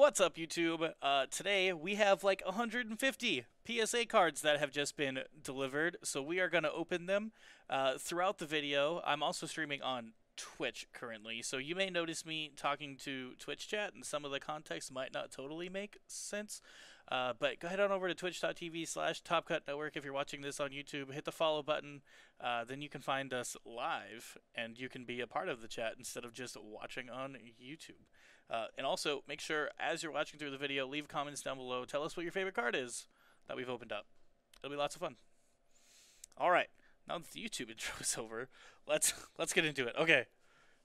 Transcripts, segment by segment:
What's up, YouTube? Uh, today we have like 150 PSA cards that have just been delivered, so we are going to open them uh, throughout the video. I'm also streaming on Twitch currently, so you may notice me talking to Twitch chat, and some of the context might not totally make sense. Uh, but go ahead on over to twitch.tv slash Topcut Network if you're watching this on YouTube. Hit the follow button. Uh, then you can find us live, and you can be a part of the chat instead of just watching on YouTube. Uh, and also, make sure as you're watching through the video, leave comments down below. Tell us what your favorite card is that we've opened up. It'll be lots of fun. All right, now that the YouTube intro is over, let's let's get into it. Okay,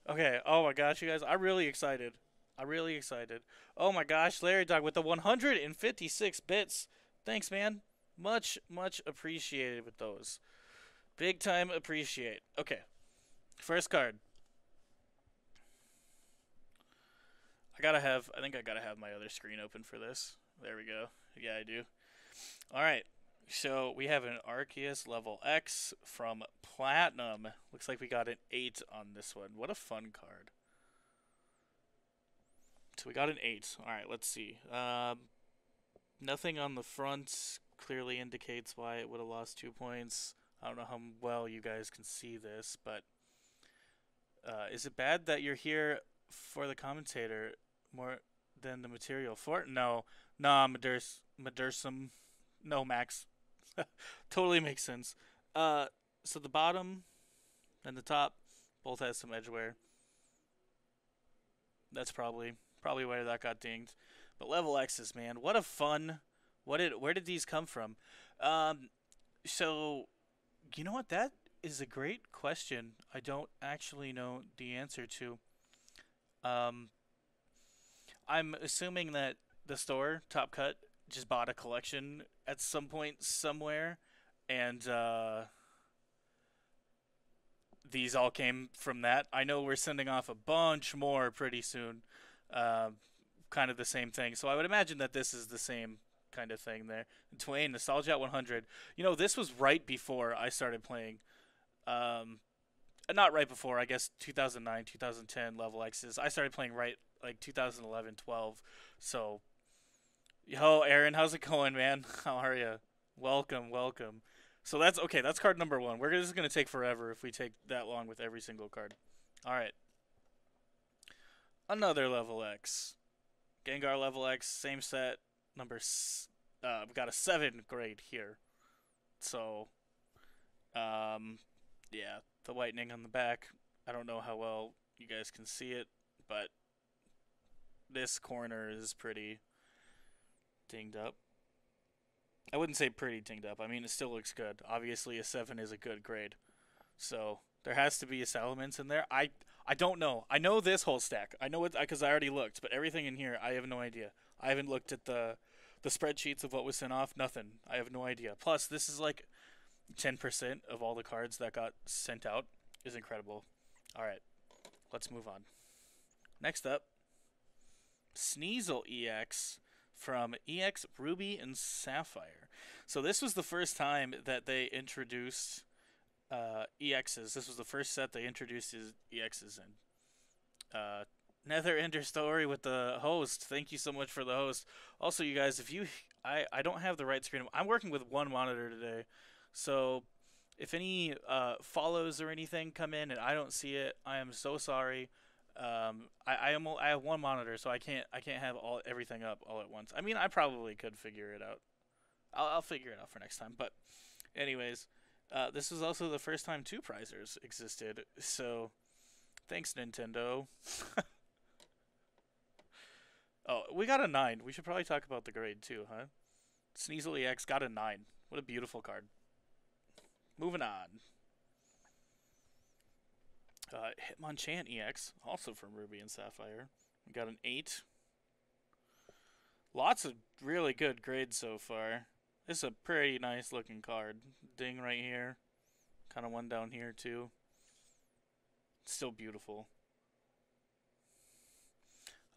okay. Oh my gosh, you guys, I'm really excited. I'm really excited. Oh my gosh, Larry Dog with the 156 bits. Thanks, man. Much much appreciated with those. Big time appreciate. Okay, first card. I gotta have, I think I gotta have my other screen open for this. There we go. Yeah, I do. Alright, so we have an Arceus level X from Platinum. Looks like we got an 8 on this one. What a fun card. So we got an 8. Alright, let's see. Um, nothing on the front clearly indicates why it would have lost 2 points. I don't know how well you guys can see this, but uh, is it bad that you're here for the commentator more than the material for it? No, nah, Madurs, Madursum, no, Max. totally makes sense. Uh, so the bottom and the top both has some edge wear. That's probably probably where that got dinged. But level X's, man, what a fun. What did where did these come from? Um, so you know what? That is a great question. I don't actually know the answer to. Um, I'm assuming that the store Top Cut just bought a collection at some point somewhere, and uh, these all came from that. I know we're sending off a bunch more pretty soon, uh, kind of the same thing. So I would imagine that this is the same kind of thing there. Twain Nostalgia at 100. You know, this was right before I started playing. Um, not right before, I guess 2009, 2010 level X's. I started playing right like 2011, 12. So, yo, Aaron, how's it going, man? How are you? Welcome, welcome. So that's okay. That's card number one. We're just gonna take forever if we take that long with every single card. All right. Another level X. Gengar level X, same set. Number. Uh, we've got a seven grade here. So. Um, yeah, the whitening on the back. I don't know how well you guys can see it, but this corner is pretty dinged up. I wouldn't say pretty dinged up. I mean, it still looks good. Obviously, a 7 is a good grade. So, there has to be a Salamence in there. I I don't know. I know this whole stack. I know it because I already looked, but everything in here, I have no idea. I haven't looked at the the spreadsheets of what was sent off. Nothing. I have no idea. Plus, this is like 10% of all the cards that got sent out. Is incredible. All right, let's move on. Next up, Sneasel EX from EX Ruby and Sapphire. So this was the first time that they introduced uh, EXs. This was the first set they introduced EXs in. Uh, Nether Ender Story with the host. Thank you so much for the host. Also, you guys, if you, I, I don't have the right screen. I'm working with one monitor today, so if any uh, follows or anything come in and I don't see it, I am so sorry. Um, I, I am I have one monitor, so I can't I can't have all everything up all at once. I mean, I probably could figure it out. I'll, I'll figure it out for next time. But, anyways, uh, this is also the first time two prizers existed. So, thanks Nintendo. oh, we got a nine. We should probably talk about the grade too, huh? Sneasel EX got a nine. What a beautiful card. Moving on. Uh, Hitmonchan EX, also from Ruby and Sapphire. We got an 8. Lots of really good grades so far. This is a pretty nice looking card. Ding right here. Kind of one down here too. Still beautiful.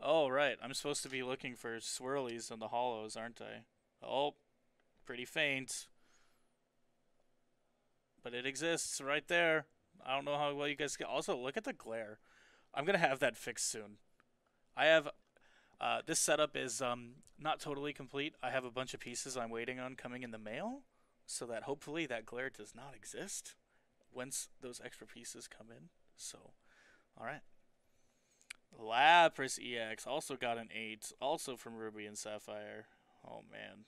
Oh, right. I'm supposed to be looking for swirlies in the hollows, aren't I? Oh, pretty faint. But it exists right there. I don't know how well you guys can. Also, look at the glare. I'm gonna have that fixed soon. I have, Uh, this setup is um, not totally complete. I have a bunch of pieces I'm waiting on coming in the mail, so that hopefully that glare does not exist once those extra pieces come in. So, all right. Lapras EX also got an 8, also from Ruby and Sapphire. Oh, man.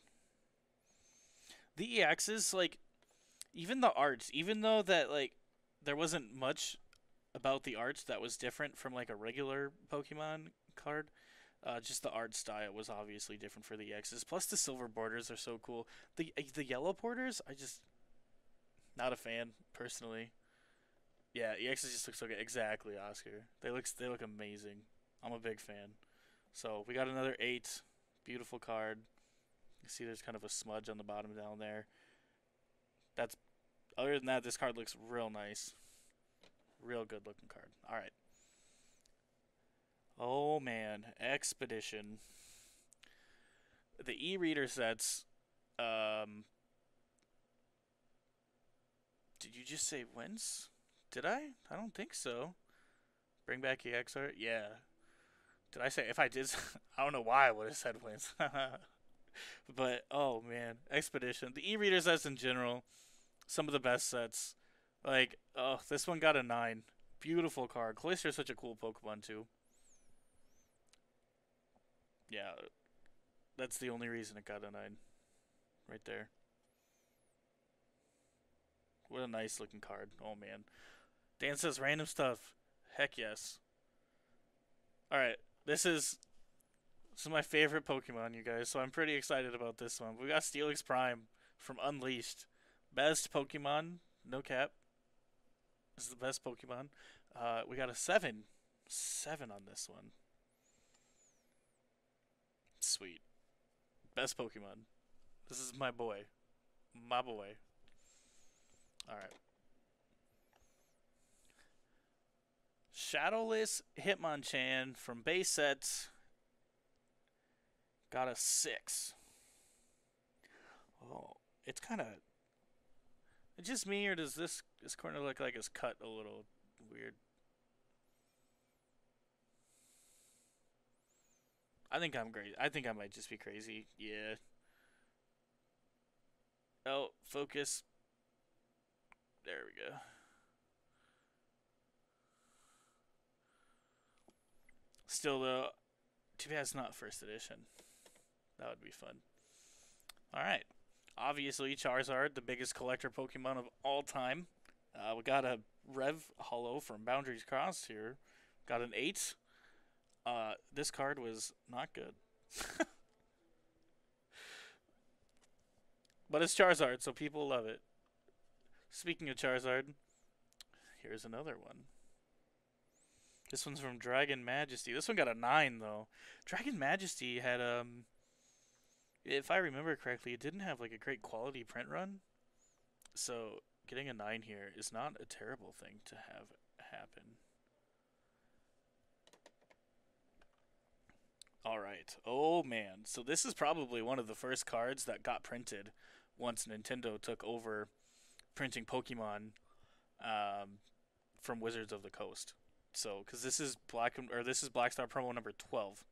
The EXs, like, even the arts, even though that, like, there wasn't much about the arts that was different from, like, a regular Pokemon card, uh, just the art style was obviously different for the X's. Plus, the silver borders are so cool. The the yellow borders, I just not a fan personally. Yeah, EXs just look so good. Exactly, Oscar. They look they look amazing. I'm a big fan. So we got another eight. Beautiful card. You see, there's kind of a smudge on the bottom down there. That's other than that, this card looks real nice. Real good looking card. All right. Oh man, Expedition. The e-reader sets. Um, did you just say wins? Did I? I don't think so. Bring back EX art? Yeah. Did I say if I did? I don't know why I would have said wins. but oh man, Expedition. The e-reader sets in general, some of the best sets. Like oh, this one got a nine. Beautiful card. Is such a cool Pokemon too yeah, that's the only reason it got a 9. Right there. What a nice looking card. Oh, man. Dan says random stuff. Heck yes. Alright, this is this is my favorite Pokemon, you guys, so I'm pretty excited about this one. We got Steelix Prime from Unleashed. Best Pokemon, no cap. This is the best Pokemon. Uh, we got a 7. 7 on this one. Sweet. Best Pokemon. This is my boy. My boy. Alright. Shadowless Hitmonchan from base sets got a 6. Oh, it's kind of... It's just me, or does this, this corner look like it's cut a little weird? I think I'm great. I think I might just be crazy. Yeah. Oh, focus. There we go. Still, though, too not first edition. That would be fun. Alright. Obviously, Charizard, the biggest collector Pokemon of all time. Uh, we got a Rev Hollow from Boundaries Cross here. Got an 8. Uh, this card was not good. but it's Charizard, so people love it. Speaking of Charizard, here's another one. This one's from Dragon Majesty. This one got a 9, though. Dragon Majesty had, um... If I remember correctly, it didn't have, like, a great quality print run. So, getting a 9 here is not a terrible thing to have happen. All right. Oh man. So this is probably one of the first cards that got printed once Nintendo took over printing Pokemon um, from Wizards of the Coast. So, because this is Black or this is Black Star promo number twelve.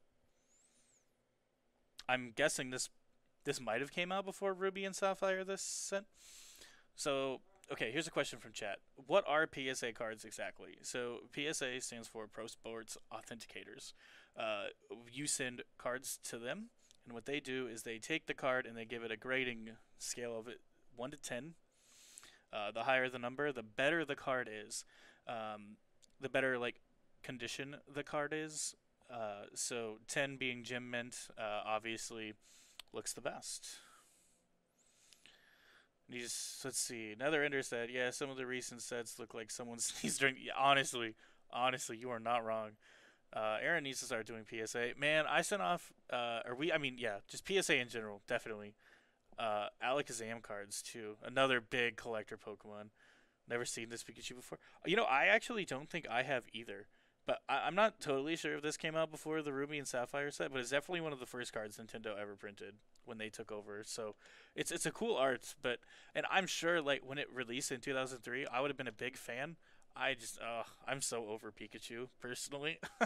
I'm guessing this this might have came out before Ruby and Sapphire this sent. So, okay, here's a question from chat. What are PSA cards exactly? So, PSA stands for Pro Sports Authenticators uh, you send cards to them, and what they do is they take the card and they give it a grading scale of it one to ten. Uh, the higher the number, the better the card is. Um, the better like condition the card is. Uh, so ten being gem mint, uh, obviously looks the best. These, let's see. Another ender said, "Yeah, some of the recent sets look like someone sneezed during." Yeah, honestly, honestly, you are not wrong. Uh, Aaron needs to start doing PSA. Man, I sent off, uh, or we, I mean, yeah, just PSA in general, definitely. Uh, Alakazam cards too, another big collector Pokemon. Never seen this Pikachu before. You know, I actually don't think I have either. But I, am not totally sure if this came out before the Ruby and Sapphire set, but it's definitely one of the first cards Nintendo ever printed when they took over. So it's it's a cool art, but and I'm sure like when it released in 2003, I would have been a big fan. I just, uh, I'm so over Pikachu personally.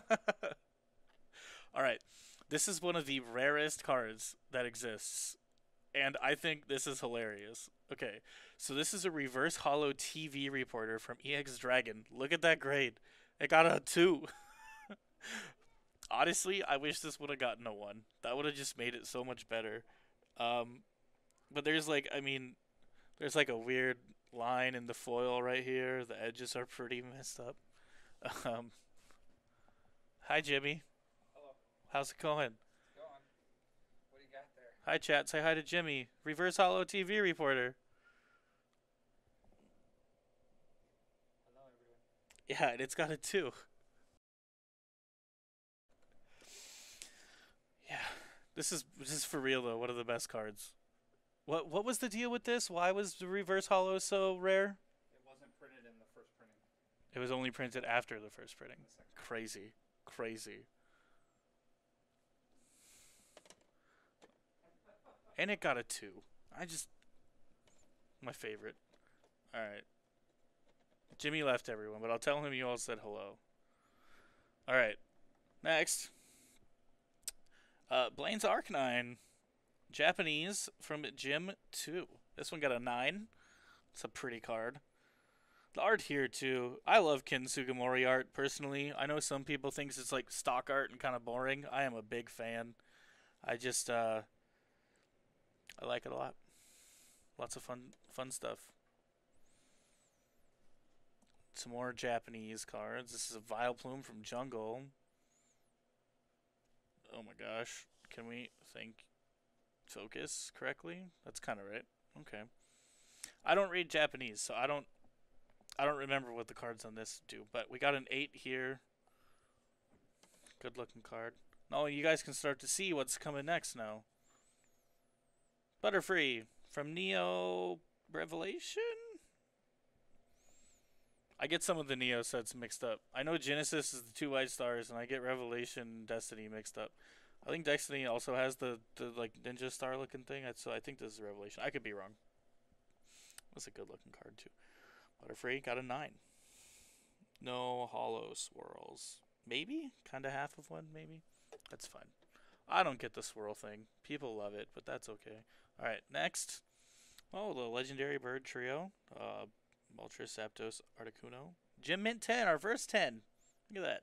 All right, This is one of the rarest cards that exists, and I think this is hilarious. Okay, so this is a reverse hollow TV reporter from EX Dragon. Look at that grade. It got a 2. Honestly, I wish this would have gotten a 1. That would have just made it so much better. Um, but there's like, I mean, there's like a weird line in the foil right here. The edges are pretty messed up. Um, hi, Jimmy. Hello. How's it going? Go. What do you got there? Hi, chat. Say hi to Jimmy. Reverse Hollow TV reporter. Hello, everyone. Yeah, and it's got a two. Yeah, this is this is for real though. One of the best cards. What what was the deal with this? Why was the reverse hollow so rare? It wasn't printed in the first printing. It was only printed after the first printing. The. Crazy, crazy. And it got a two. I just my favorite. All right. Jimmy left everyone, but I'll tell him you all said hello. All right. Next. Uh, Blaine's Arcanine. Japanese from Gym 2. This one got a 9. It's a pretty card. The art here, too. I love Ken Sugimori art, personally. I know some people think it's like stock art and kind of boring. I am a big fan. I just, uh, I like it a lot. Lots of fun, fun stuff. Some more Japanese cards. This is a Vileplume from Jungle. Oh my gosh. Can we think focus correctly? That's kind of right. Okay. I don't read Japanese, so I don't I don't remember what the cards on this do, but we got an 8 here. Good looking card. Now you guys can start to see what's coming next now. Butterfree from Neo Revelation? I get some of the Neo sets mixed up. I know Genesis is the two white stars, and I get Revelation and Destiny mixed up. I think Destiny also has the, the like ninja star looking thing, so I think this is Revelation. I could be wrong. That's a good looking card too. Butterfree got a nine. No hollow swirls. Maybe? Kinda half of one, maybe? That's fine. I don't get the swirl thing. People love it, but that's okay. Alright, next. Oh, the legendary bird trio. Uh Ultra Zapdos Articuno. Gem Mint 10, our first 10. Look at that.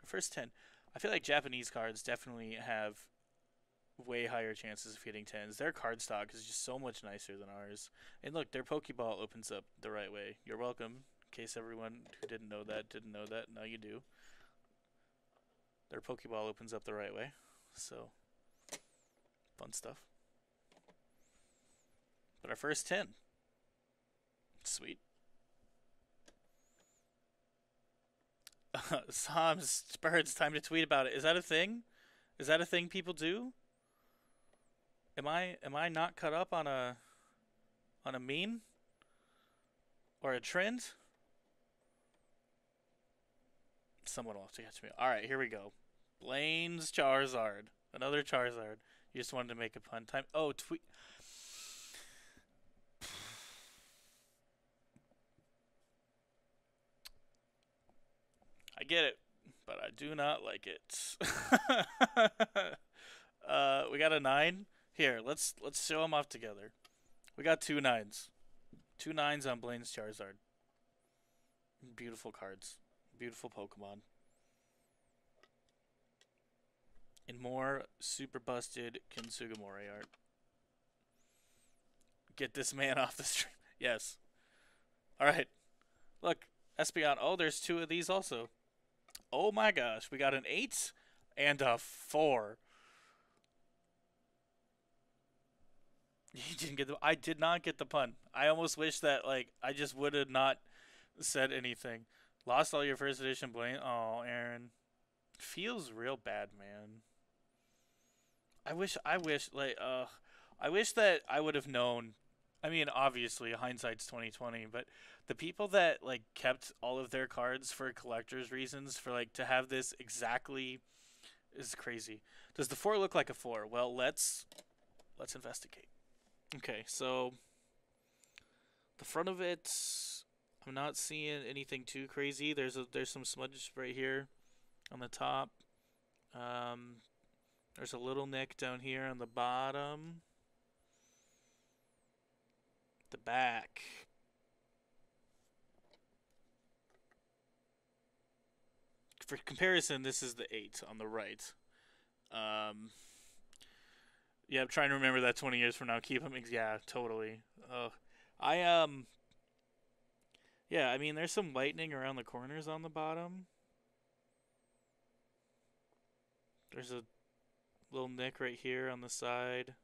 Our first 10. I feel like Japanese cards definitely have way higher chances of hitting 10s. Their card stock is just so much nicer than ours. And look, their Pokeball opens up the right way. You're welcome. In case everyone who didn't know that didn't know that, now you do. Their Pokeball opens up the right way. So, fun stuff. But our first 10. Sweet. Psalms Spurs, time to tweet about it. Is that a thing? Is that a thing people do? Am I am I not cut up on a on a meme? Or a trend? Someone will have to catch me. Alright, here we go. Blaine's Charizard. Another Charizard. You just wanted to make a pun. Time oh tweet I get it, but I do not like it. uh, we got a nine here. Let's let's show them off together. We got two nines, two nines on Blaine's Charizard. Beautiful cards, beautiful Pokemon, and more super busted Ken Sugimori art. Get this man off the stream. Yes. All right. Look, Espeon. Oh, there's two of these also. Oh my gosh, we got an 8 and a 4. You didn't get the I did not get the pun. I almost wish that like I just would have not said anything. Lost all your first edition Blaine. Oh, Aaron. Feels real bad, man. I wish I wish like uh I wish that I would have known. I mean, obviously hindsight's 2020, but the people that like kept all of their cards for collectors reasons for like to have this exactly is crazy. Does the 4 look like a 4? Well, let's let's investigate. Okay, so the front of it I'm not seeing anything too crazy. There's a there's some smudge right here on the top. Um There's a little nick down here on the bottom. The back. For comparison, this is the 8 on the right. Um, yeah, I'm trying to remember that 20 years from now. Keep them, yeah, totally. Uh, I, um, yeah, I mean, there's some lightning around the corners on the bottom. There's a little nick right here on the side.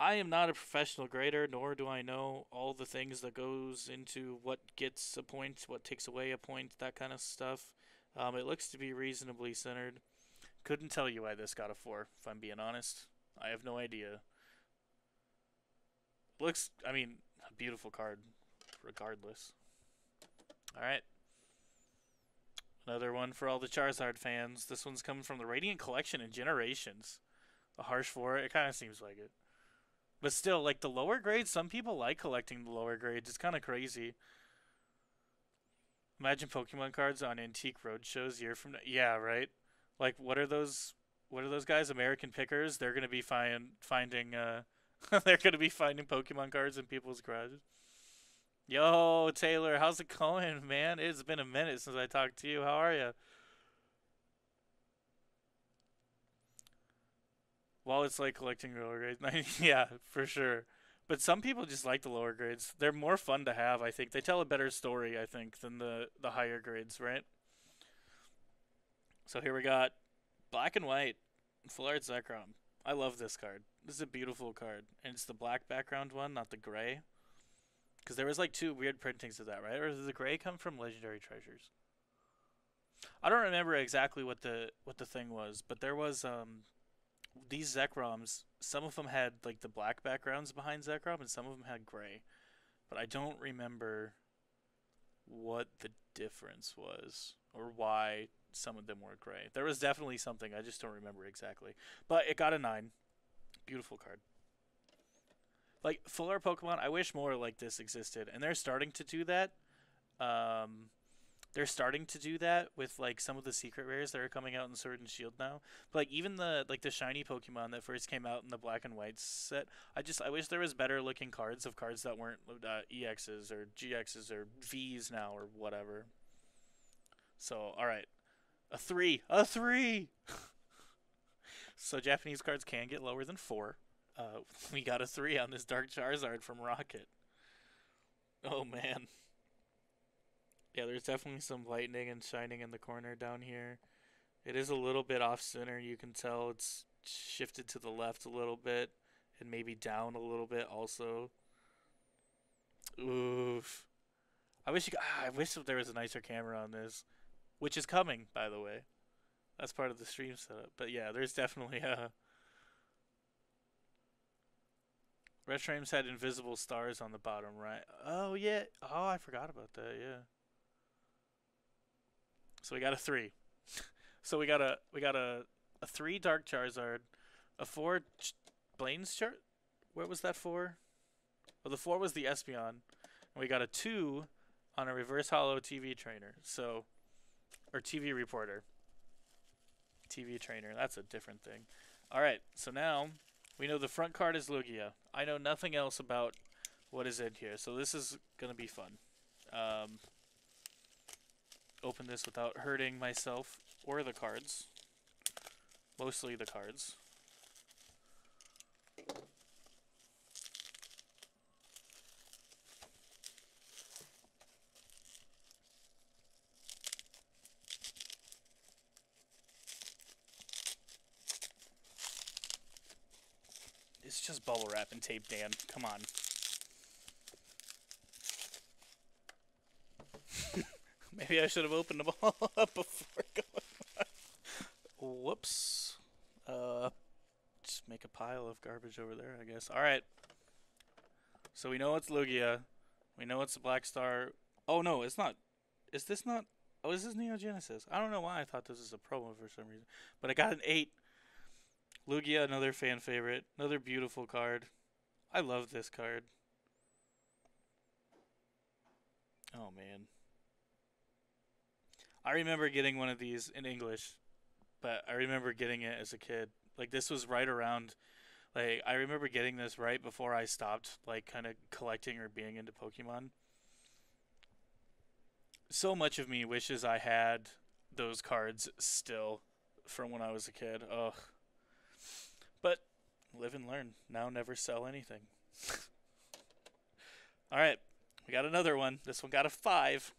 I am not a professional grader, nor do I know all the things that goes into what gets a point, what takes away a point, that kind of stuff. Um, it looks to be reasonably centered. Couldn't tell you why this got a four, if I'm being honest. I have no idea. Looks, I mean, a beautiful card, regardless. All right. Another one for all the Charizard fans. This one's coming from the Radiant Collection in Generations. A harsh four. It kind of seems like it. But still, like the lower grades, some people like collecting the lower grades. It's kind of crazy. Imagine Pokemon cards on antique roadshows year from now. Yeah, right. Like, what are those? What are those guys? American pickers. They're gonna be find, finding. Uh, they're gonna be finding Pokemon cards in people's garages. Yo, Taylor, how's it going, man? It's been a minute since I talked to you. How are you? While it's like collecting lower grades, yeah, for sure. But some people just like the lower grades. They're more fun to have, I think. They tell a better story, I think, than the the higher grades, right? So here we got black and white, full art Zekrom. I love this card. This is a beautiful card, and it's the black background one, not the gray. Because there was like two weird printings of that, right? Or does the gray come from Legendary Treasures? I don't remember exactly what the what the thing was, but there was um these Zekroms. Some of them had like the black backgrounds behind Zekrom, and some of them had gray. But I don't remember what the difference was or why some of them were gray. There was definitely something. I just don't remember exactly. But it got a nine. Beautiful card like full art Pokemon, I wish more like this existed, and they're starting to do that. Um, they're starting to do that with like some of the secret rares that are coming out in Sword and Shield now. But like even the like the shiny Pokemon that first came out in the Black and White set, I just I wish there was better looking cards of cards that weren't uh, EXs or GXs or Vs now or whatever. So all right, a three, a three. so Japanese cards can get lower than four. Uh, we got a three on this Dark Charizard from Rocket. Oh man. Yeah, there's definitely some lightning and shining in the corner down here. It is a little bit off center. You can tell it's shifted to the left a little bit and maybe down a little bit also. Oof. I wish you, ah, I wish there was a nicer camera on this, which is coming, by the way. That's part of the stream setup. But yeah, there's definitely a Retrames had invisible stars on the bottom right. Oh yeah. Oh, I forgot about that. Yeah. So we got a three. so we got a we got a a three Dark Charizard, a four Ch- Blaine's chart. What was that for? Well, the four was the Espeon, and we got a two on a Reverse Hollow TV trainer. So, or TV reporter. TV trainer. That's a different thing. All right. So now we know the front card is Lugia. I know nothing else about what is in here, so this is going to be fun. Um, open this without hurting myself or the cards. Mostly the cards. It's just bubble wrap and tape, Dan. Come on. Maybe I should have opened them all up before going. Whoops. Uh, just make a pile of garbage over there, I guess. All right. So we know it's Lugia. We know it's the Black Star. Oh no, it's not. Is this not? Oh, is this Neo Genesis? I don't know why I thought this was a promo for some reason, but I got an eight. Lugia, another fan favorite, another beautiful card. I love this card. Oh man. I remember getting one of these in English but I remember getting it as a kid. Like this was right around like I remember getting this right before I stopped like kind of collecting or being into Pokemon. So much of me wishes I had those cards still from when I was a kid. Ugh. But live and learn. Now never sell anything. All right. We got another one. This one got a 5.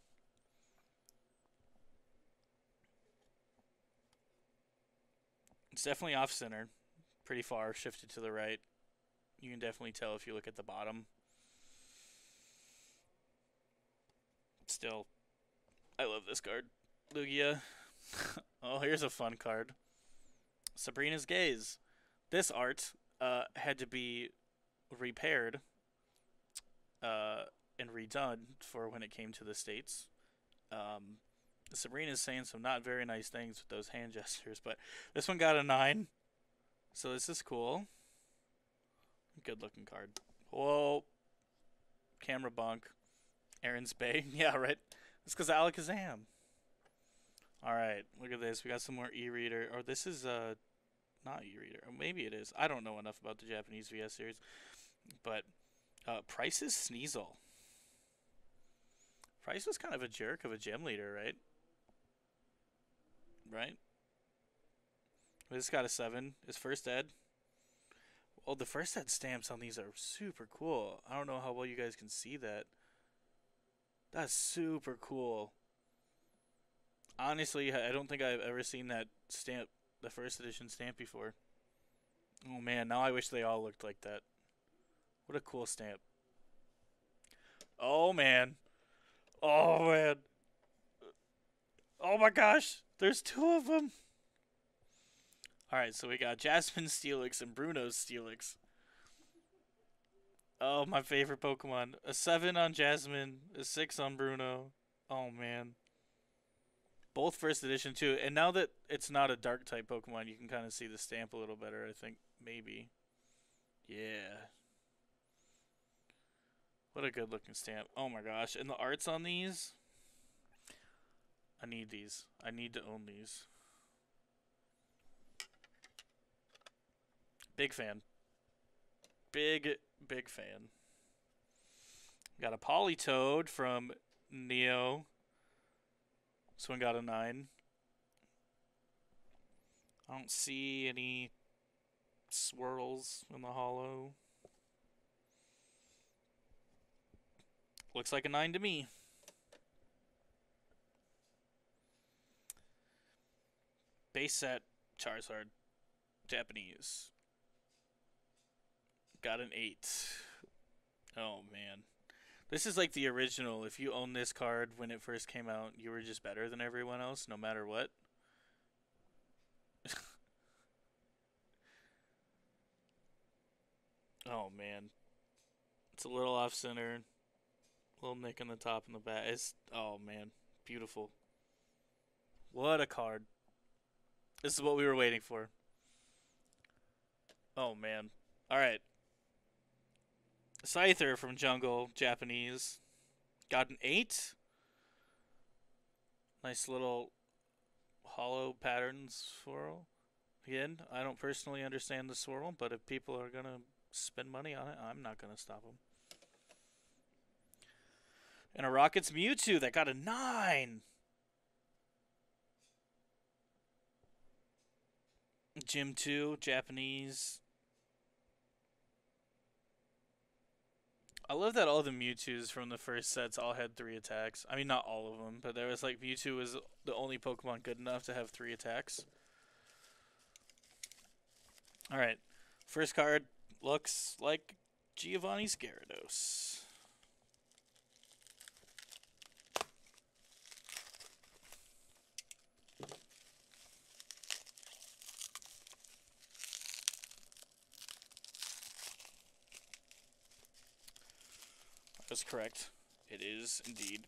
It's definitely off center, pretty far shifted to the right. You can definitely tell if you look at the bottom. Still, I love this card. Lugia. oh, here's a fun card. Sabrina's Gaze. This art uh, had to be repaired uh, and redone for when it came to the States. Um, Sabrina's saying some not very nice things with those hand gestures, but this one got a 9. So this is cool. Good looking card. Whoa. Camera bunk. Aaron's Bay. yeah, right. It's because Alakazam. Alright, look at this. We got some more e-reader. Or this is uh not e-reader. Or maybe it is. I don't know enough about the Japanese VS series. But uh Pryce's Sneasel. Pryce was kind of a jerk of a gym leader, right? Right? This got a 7. His first ed. Oh, the first ed stamps on these are super cool. I don't know how well you guys can see that. That's super cool. Honestly, I don't think I've ever seen that stamp, the first edition stamp before. Oh man, now I wish they all looked like that. What a cool stamp. Oh man. Oh man. Oh my gosh, there's two of them. All right, so we got Jasmine Steelix and Bruno Steelix. Oh, my favorite Pokemon. A 7 on Jasmine, a 6 on Bruno. Oh, man. Both first edition, too. And now that it's not a dark type Pokemon, you can kind of see the stamp a little better, I think. Maybe. Yeah. What a good looking stamp. Oh my gosh. And the arts on these. I need these. I need to own these. Big fan. Big, big fan. Got a Politoed from Neo. This one got a 9. I don't see any swirls in the hollow. Looks like a 9 to me. Base set Charizard. Japanese. Got an 8. Oh, man. This is like the original. If you own this card when it first came out, you were just better than everyone else, no matter what. oh, man. It's a little off center. Little nick in the top and the back. It's, oh, man. Beautiful. What a card. This is what we were waiting for. Oh, man. All right. Scyther from Jungle, Japanese. Got an 8. Nice little hollow pattern swirl. Again, I don't personally understand the swirl, but if people are going to spend money on it, I'm not going to stop them. And a Rockets Mewtwo that got a 9. Gym 2, Japanese. I love that all the Mewtwo's from the first sets all had three attacks. I mean, not all of them, but there was like Mewtwo was the only Pokemon good enough to have three attacks. All right, first card looks like Giovanni's Gyarados. That's correct. It is indeed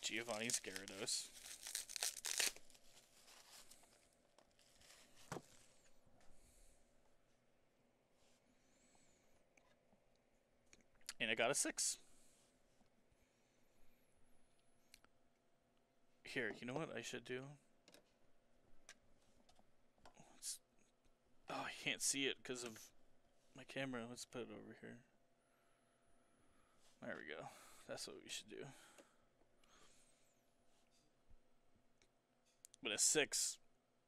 Giovanni's Gyarados. And I got a six. Here, you know what I should do? Let's- oh, I can't see it because of my camera. Let's put it over here. There we go. That's what we should do. But a six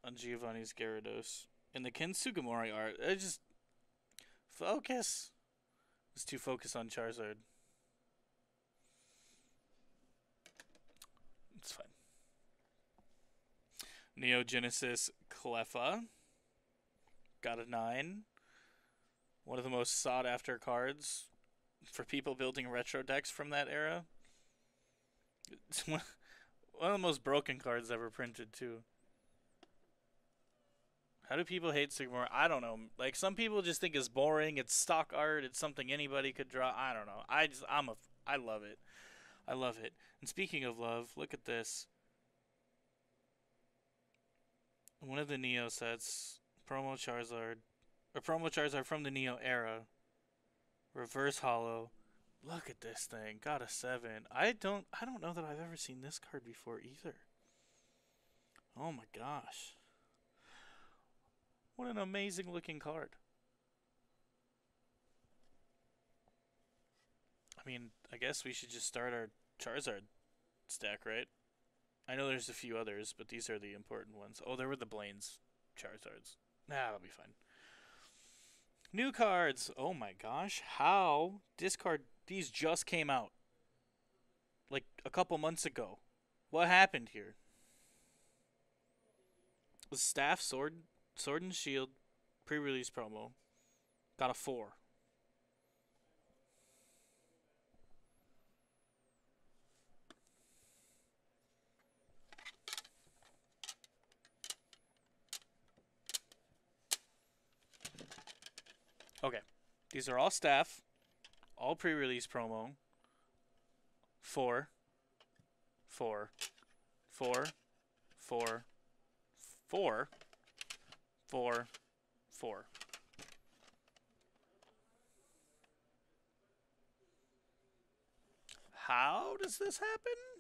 on Giovanni's Gyarados. And the Ken Sugimori art, I just focus. It's too focused on Charizard. It's fine. Neo Genesis Cleffa. Got a nine. One of the most sought after cards for people building retro decks from that era. It's one of the most broken cards ever printed too. How do people hate Sugimori? I don't know. Like some people just think it's boring. It's stock art. It's something anybody could draw. I don't know. I just I'm a I love it. I love it. And speaking of love, look at this. One of the Neo sets, promo Charizard, or promo Charizard from the Neo era. Reverse Hollow. Look at this thing. Got a seven. I don't. I don't know that I've ever seen this card before either. Oh my gosh. What an amazing looking card. I mean, I guess we should just start our Charizard stack, right? I know there's a few others, but these are the important ones. Oh, there were the Blaine's Charizards. Nah, that'll be fine. New cards. Oh my gosh. How? Discard. These just came out. Like a couple months ago. What happened here? The staff sword sword and shield pre-release promo got a 4. Okay. These are all staff, all pre-release promo. Four, four, four, four, four, four, four. How does this happen?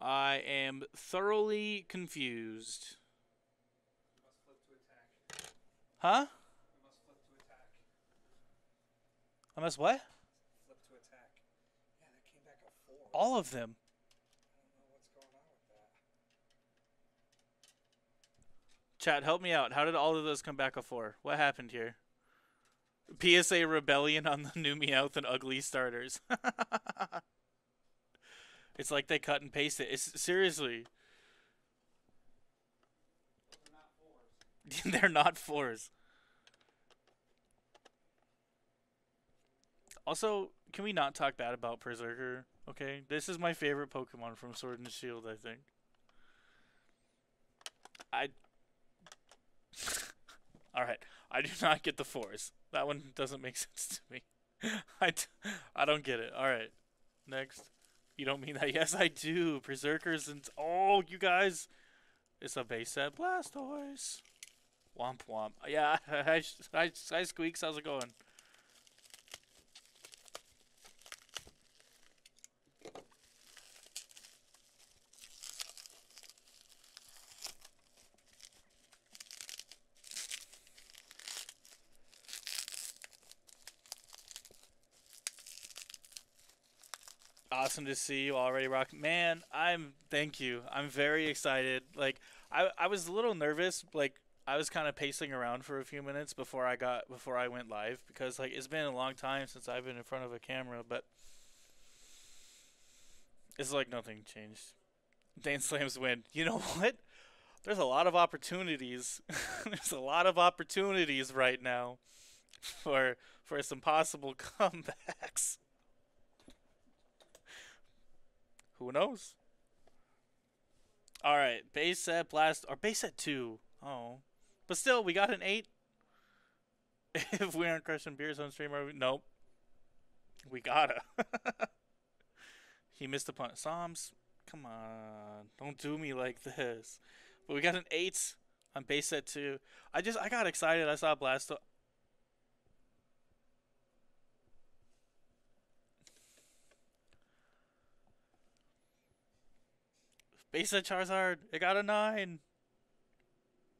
I am thoroughly confused. Huh? We must flip to attack. I must what? Yeah. All of them. Chat, help me out. How did all of those come back a four? What happened here? PSA rebellion on the new Meowth and ugly starters. it's like they cut and paste it. It's seriously. They're not fours. Also, can we not talk bad about Perrserker? Okay, this is my favorite Pokemon from Sword and Shield. I think. I. All right, I do not get the fours. That one doesn't make sense to me. I, d- I don't get it. All right, next. You don't mean that? Yes, I do. Perrserkers and oh, you guys, it's a base set Blastoise. Womp womp. Yeah, hi, hi, hi Squeaks, how's it going? Awesome to see you already, Rock. Man, I'm thank you. I'm very excited. Like I I was a little nervous, like I was kind of pacing around for a few minutes before I got before I went live because like it's been a long time since I've been in front of a camera, but it's like nothing changed. Dane Slams win. You know what? There's a lot of opportunities. There's a lot of opportunities right now for for some possible comebacks. Who knows? All right, base set blast or base set two. Oh, but still, we got an eight. if we aren't crushing beers on stream, are we? Nope. We gotta. he missed the punt. Psalms, come on, don't do me like this. But we got an eight on base set two. I just I got excited. I saw Blasto. Base set Charizard. It got a nine.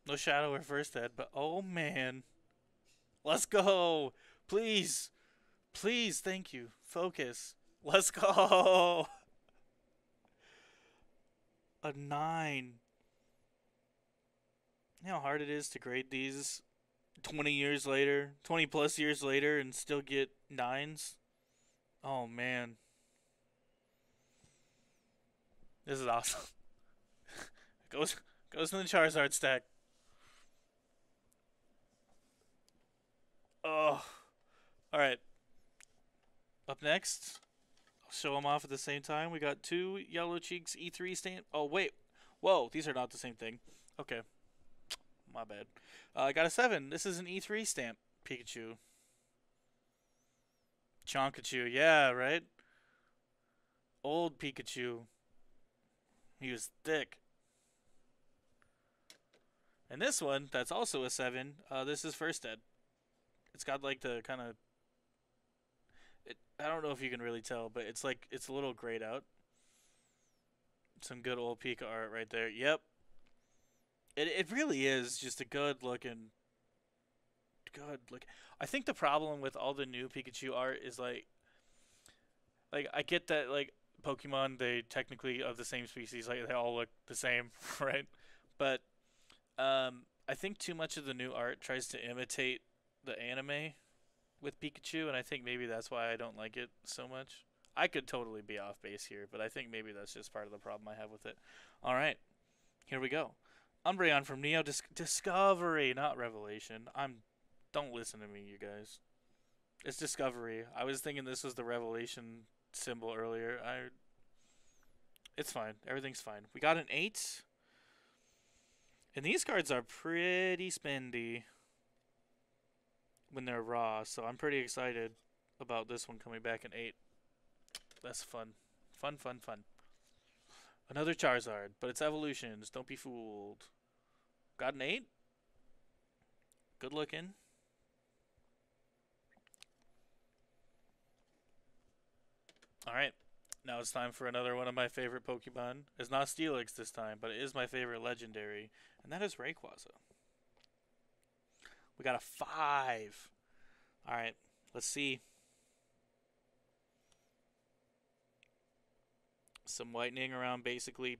No shadow or first ed, but oh man. Let's go. Please. Please, thank you. Focus. Let's go. A nine. You know how hard it is to grade these 20 years later, 20 plus years later, and still get nines? Oh man. This is awesome. Goes goes in the Charizard stack. Oh. Alright. Up next, I'll show them off at the same time. We got two Yellow Cheeks E3 stamp. Oh, wait. Whoa, these are not the same thing. Okay. My bad. Uh, I got a 7. This is an E3 stamp Pikachu. Chonkachu. Yeah, right? Old Pikachu. He was thick. And this one, that's also a 7. Uh, this is First Ed. It's got like the kind of. I don't know if you can really tell, but it's like it's a little grayed out. Some good old Pika art right there. Yep. It it really is just a good looking. Good look. I think the problem with all the new Pikachu art is like. Like I get that like Pokemon they technically of the same species like they all look the same, right? But um, I think too much of the new art tries to imitate the anime with Pikachu, and I think maybe that's why I don't like it so much. I could totally be off base here, but I think maybe that's just part of the problem I have with it. All right, here we go. Umbreon from Neo Dis- Discovery, not Revelation. I'm. Don't listen to me, you guys. It's Discovery. I was thinking this was the Revelation symbol earlier. I. It's fine. Everything's fine. We got an eight. And these cards are pretty spendy when they're raw, so I'm pretty excited about this one coming back in 8. That's fun. Fun, fun, fun. Another Charizard, but it's evolutions. Don't be fooled. Got an 8? Good looking. Alright. Now it's time for another one of my favorite Pokemon. It's not Steelix this time, but it is my favorite legendary, and that is Rayquaza. We got a five. All right, let's see. Some whitening around basically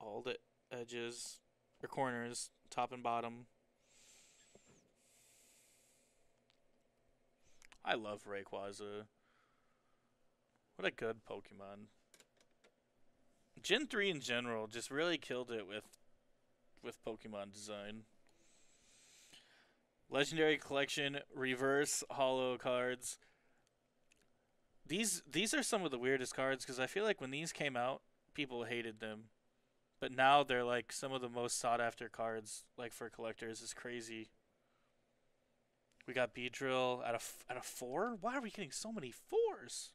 all the edges or corners, top and bottom. I love Rayquaza. What a good Pokemon. Gen 3 in general just really killed it with with Pokemon design. Legendary collection reverse hollow cards. These these are some of the weirdest cards because I feel like when these came out, people hated them, but now they're like some of the most sought after cards. Like for collectors, is crazy. We got Beedrill at a f- at a four. Why are we getting so many fours?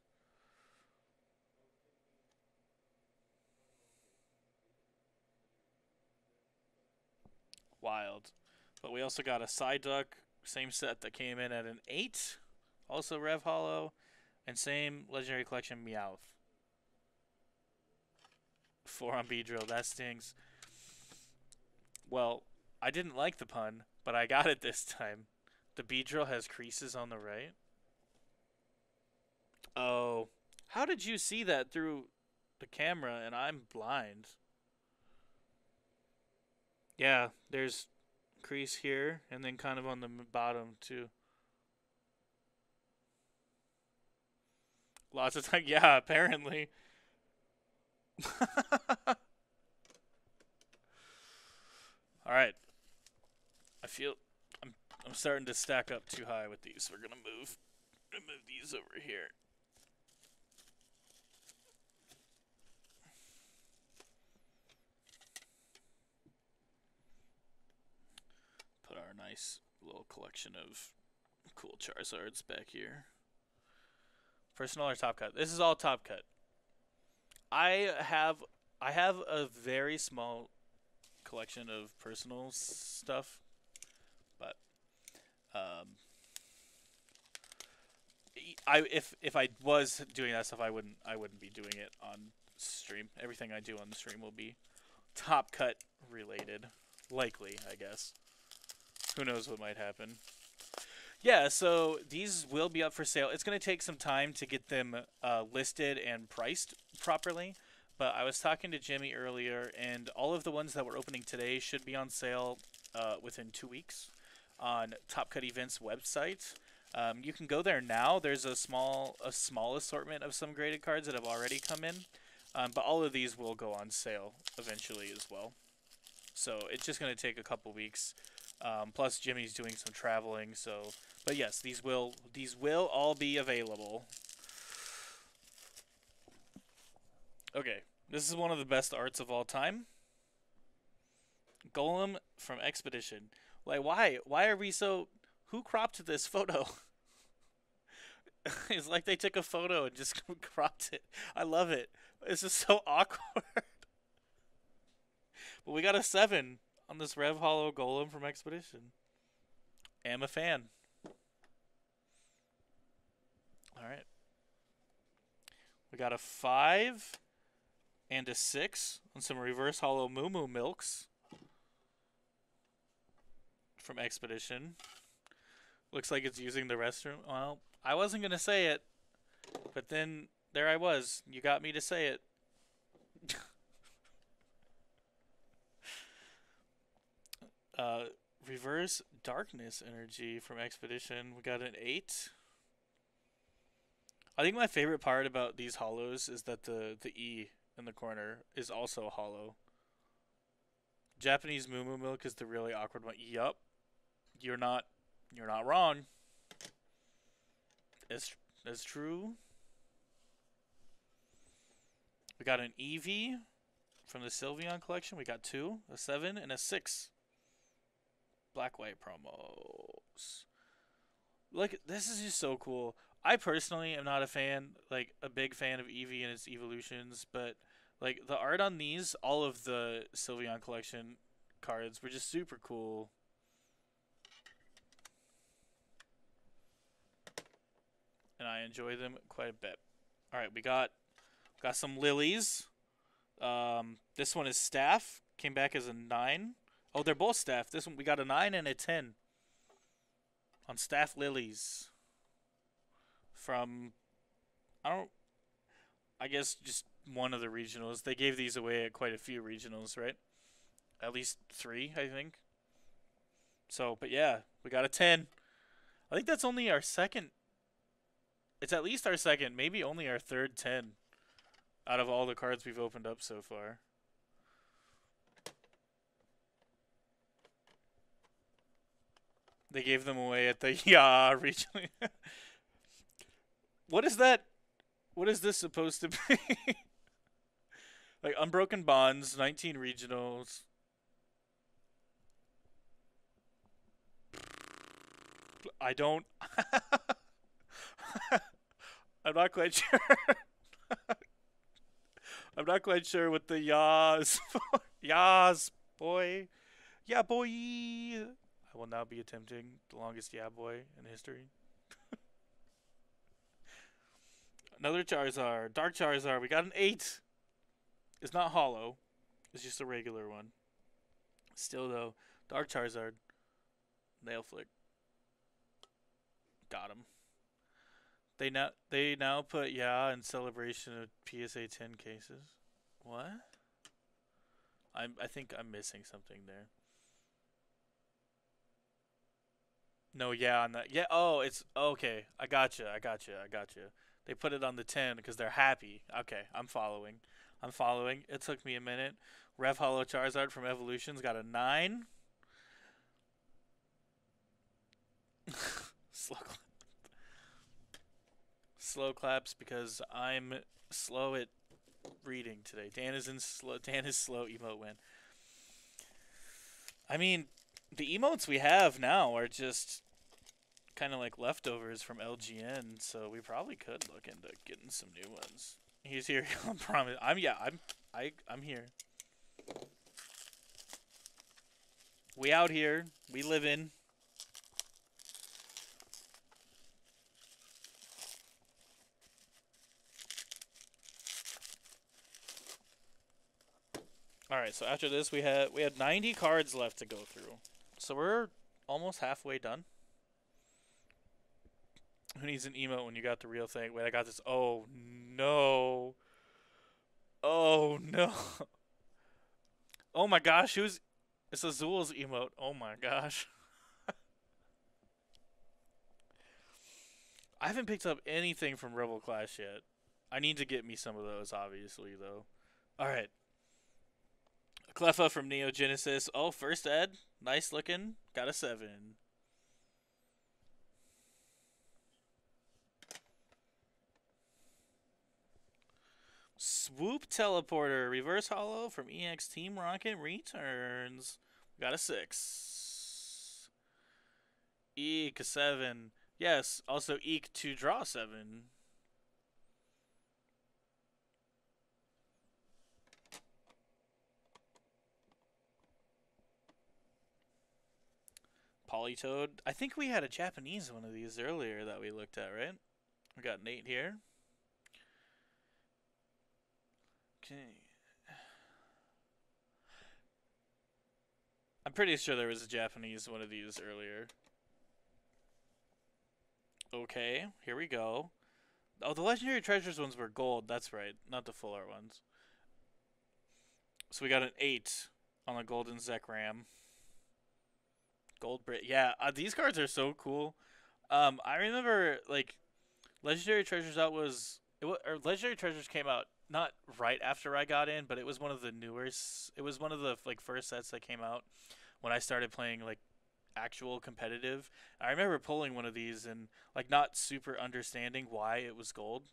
Wild. But we also got a Psyduck, same set that came in at an 8, also Rev Hollow, and same Legendary Collection Meowth. 4 on Beedrill, that stings. Well, I didn't like the pun, but I got it this time. The Beedrill has creases on the right. Oh, how did you see that through the camera and I'm blind? Yeah, there's crease here and then kind of on the bottom too. Lots of time. Yeah, apparently. All right. I feel I'm I'm starting to stack up too high with these. We're gonna move move these over here. Our nice little collection of cool Charizards back here. Personal or top cut? This is all top cut. I have I have a very small collection of personal stuff, but um, I if if I was doing that stuff, I wouldn't I wouldn't be doing it on stream. Everything I do on the stream will be Top Cut related. Likely, I guess. Who knows what might happen. Yeah, so these will be up for sale. It's going to take some time to get them uh, listed and priced properly. But I was talking to Jimmy earlier, and all of the ones that we're opening today should be on sale uh, within two weeks on Top Cut Events website. Um, you can go there now. There's a small a small assortment of some graded cards that have already come in, um, but all of these will go on sale eventually as well. So it's just going to take a couple weeks. Um, plus Jimmy's doing some traveling, so but yes, these will these will all be available. Okay, this is one of the best arts of all time. Golem from Expedition. Like why why are we so who cropped this photo? it's like they took a photo and just cropped it. I love it. This is so awkward. but we got a 7 on this Rev Hollow Golem from Expedition. Am a fan. Alright. We got a 5 and a 6 on some Reverse Hollow Moo Moo Milks from Expedition. Looks like it's using the restroom. Well, I wasn't going to say it, but then there I was. You got me to say it. uh, reverse darkness energy from Expedition. We got an 8. I think my favorite part about these hollows is that the, the E in the corner is also hollow. Japanese Moo Moo Milk is the really awkward one. Yup. You're not you're not wrong. It's it's true. We got an Eevee from the Sylveon collection. We got two, a seven and a six. Black white promos. Look, this is just so cool. I personally am not a fan, like a big fan of Eevee and its evolutions, but like the art on these, all of the Sylveon collection cards were just super cool. and I enjoy them quite a bit. All right, we got got some lilies. Um, this one is staff. Came back as a nine. Oh, they're both staff. This one we got a nine and a ten on staff lilies from I don't I guess just one of the regionals. They gave these away at quite a few regionals, right? At least three, I think. So, but yeah, we got a 10. I think that's only our second it's at least our second, maybe only our third 10 out of all the cards we've opened up so far. They gave them away at the yeah regionally. what is that? What is this supposed to be? like Unbroken Bonds, 19 regionals. I don't I'm not quite sure. I'm not quite sure what the yas for. Yas, boy. Yeah, boy. Will now be attempting the longest yeah, boy in history. Another Charizard. Dark Charizard. We got an 8. It's not hollow. It's just a regular one. Still, though, Dark Charizard. Nail Flick. Got him. They now they now put yeah in celebration of PSA 10 cases. What? I'm I think I'm missing something there. No, yeah, on that. Yeah, oh, it's okay. I got you. I got you. I got you. They put it on the 10 because they're happy. Okay, I'm following. I'm following. It took me a minute. Rev Hollow Charizard from Evolutions got a 9. Slow slow claps because I'm slow at reading today. Dan is in slow. Dan is slow. Emote win. I mean, the emotes we have now are just kind of like leftovers from LGN, so we probably could look into getting some new ones. He's here. I promise. I'm yeah. I'm I I'm here. We out here. We live in. All right, so after this, we had we had 90 cards left to go through. So we're almost halfway done. Who needs an emote when you got the real thing? Wait, I got this. Oh no. Oh no. Oh my gosh, who's it's Azul's emote. Oh my gosh. I haven't picked up anything from Rebel Clash yet. I need to get me some of those, obviously, though. Alright. Cleffa from Neo Genesis. Oh, first ed. Nice looking. Got a 7. Swoop Teleporter. Reverse Hollow from EX Team Rocket returns. Got a 6. Eek, a 7. Yes, also Eek to draw 7. Politoed. I think we had a Japanese one of these earlier that we looked at, right? We got Nate here. Okay. I'm pretty sure there was a Japanese one of these earlier. Okay, here we go. Oh, the Legendary Treasures ones were gold. That's right, not the full art ones. So we got an 8 on the Golden Zekrom. Gold Brit. Yeah, uh, these cards are so cool. Um, I remember like Legendary Treasures out was it was, or Legendary Treasures came out not right after I got in, but it was one of the newer. It was one of the like first sets that came out when I started playing like actual competitive. I remember pulling one of these and like not super understanding why it was gold.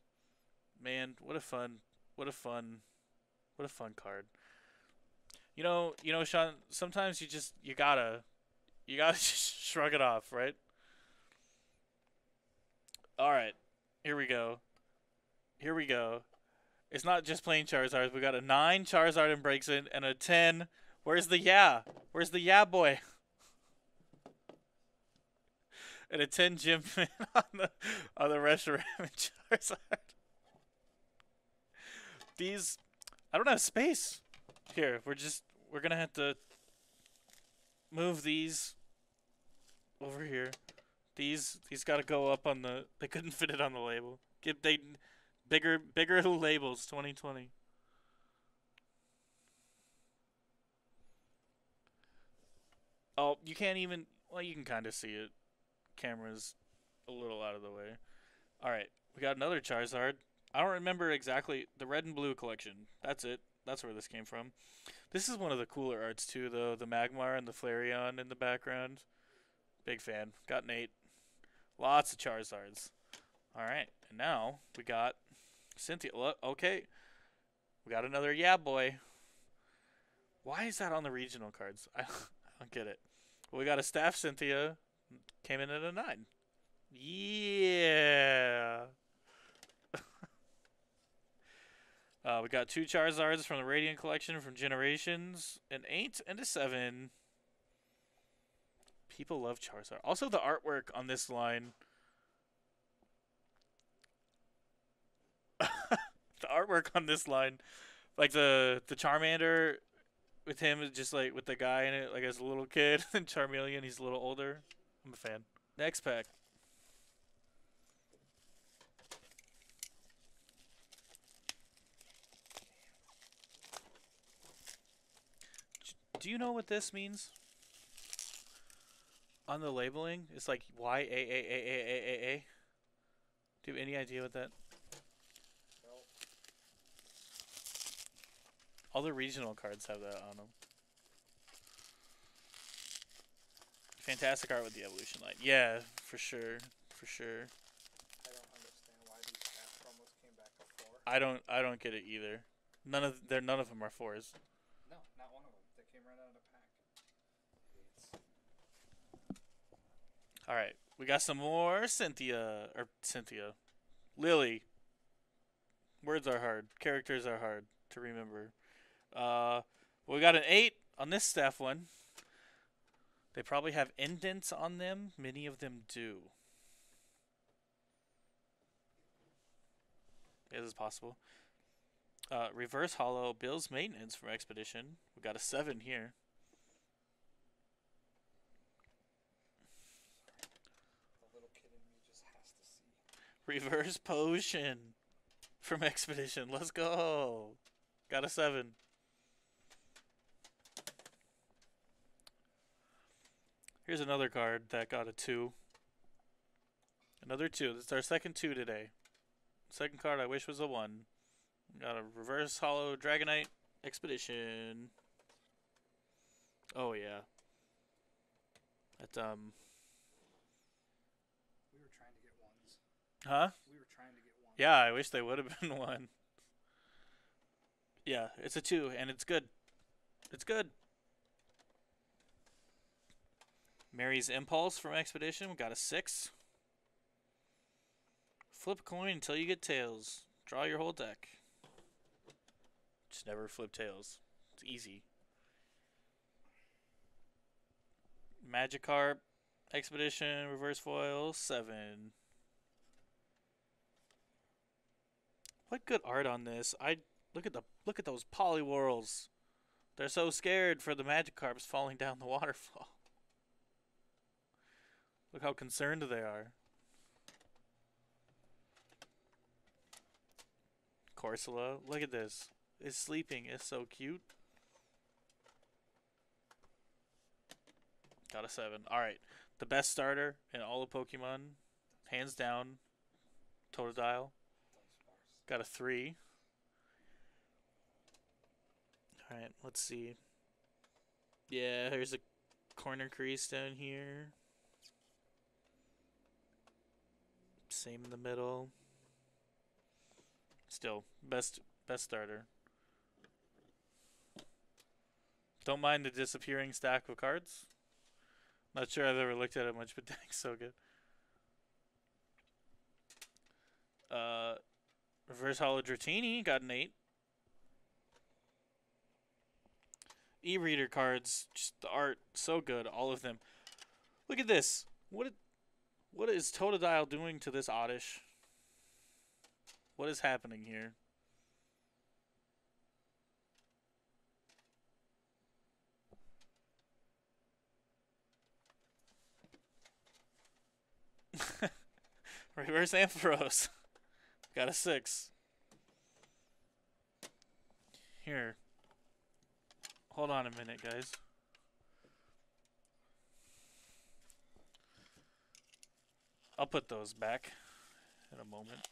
Man, what a fun, what a fun, what a fun card. You know, you know, Sean. Sometimes you just you gotta you gotta just shrug it off, right? Alright. Here we go. Here we go. It's not just plain Charizard. We got a 9 Charizard and Braixen and a 10. Where's the yeah? Where's the yeah boy? and a 10 Gem on the on the Reshiram Charizard. These I don't have space. Here, we're just we're gonna have to move these over here. These these got to go up on the. They couldn't fit it on the label. Give they bigger bigger labels. 2020. Oh, you can't even. Well, you can kind of see it. Camera's a little out of the way. All right, we got another Charizard. I don't remember exactly the red and blue collection. That's it. That's where this came from. This is one of the cooler arts too, though. The Magmar and the Flareon in the background. Big fan. Got an eight. Lots of Charizards. All right, and now we got Cynthia. Okay, we got another Yeah Boy. Why is that on the regional cards? I, don't get it. Well, we got a Staff Cynthia. Came in at a nine. Yeah. Uh, we got two Charizards from the Radiant Collection from Generations, an 8 and a 7. People love Charizard. Also, the artwork on this line. the artwork on this line. Like the, the Charmander with him, just like with the guy in it, like as a little kid, and Charmeleon, he's a little older. I'm a fan. Next pack. Do you know what this means? On the labeling, it's like Y A A A A A A A. Do you have any idea what that? No. All the regional cards have that on them. Fantastic art with the evolution line. Yeah, for sure, for sure. I don't understand why these promos came back a four. I don't, I don't get it either. None of, they're none of them are fours. No, not one of them. They came right out of the pack. Idiots. All right, we got some more Cynthia or Cynthia, Lily. Words are hard. Characters are hard to remember. Uh, we got an eight on this staff one. They probably have indents on them. Many of them do. This is possible. Uh, reverse hollow Bill's maintenance from Expedition. We got a seven here. The little kid in me just has to see. Reverse potion from Expedition. Let's go. Got a seven. Here's another card that got a two. Another two. This is our second two today. Second card I wish was a one. Got a reverse hollow Dragonite Expedition. Oh yeah. That um We were trying to get ones. Huh? We were trying to get ones. Yeah, I wish they would have been one. Yeah, it's a two, and it's good. It's good. Mary's Impulse from Expedition. We got a six. Flip a coin until you get tails. Draw your whole deck. Just never flip tails. It's easy. Magikarp Expedition Reverse Foil seven. What good art on this? I look at the look at those Poliwhirls. They're so scared for the Magikarps falling down the waterfall. Look how concerned they are. Corsola, look at this. It's sleeping. It's so cute. Got a seven. All right, the best starter in all of Pokemon, hands down. Totodile. Got a three. Alright, let's see. Yeah, there's a corner crease down here. Same in the middle. Still, best best starter. Don't mind the disappearing stack of cards. Not sure I've ever looked at it much, but thanks, so good. Uh, Reverse Hollow Dratini got an 8. E-reader cards, just the art, so good, all of them. Look at this. What what is Totodile doing to this Oddish? What is happening here? Reverse Ampharos. Got a six. Here. Hold on a minute, guys. I'll put those back in a moment.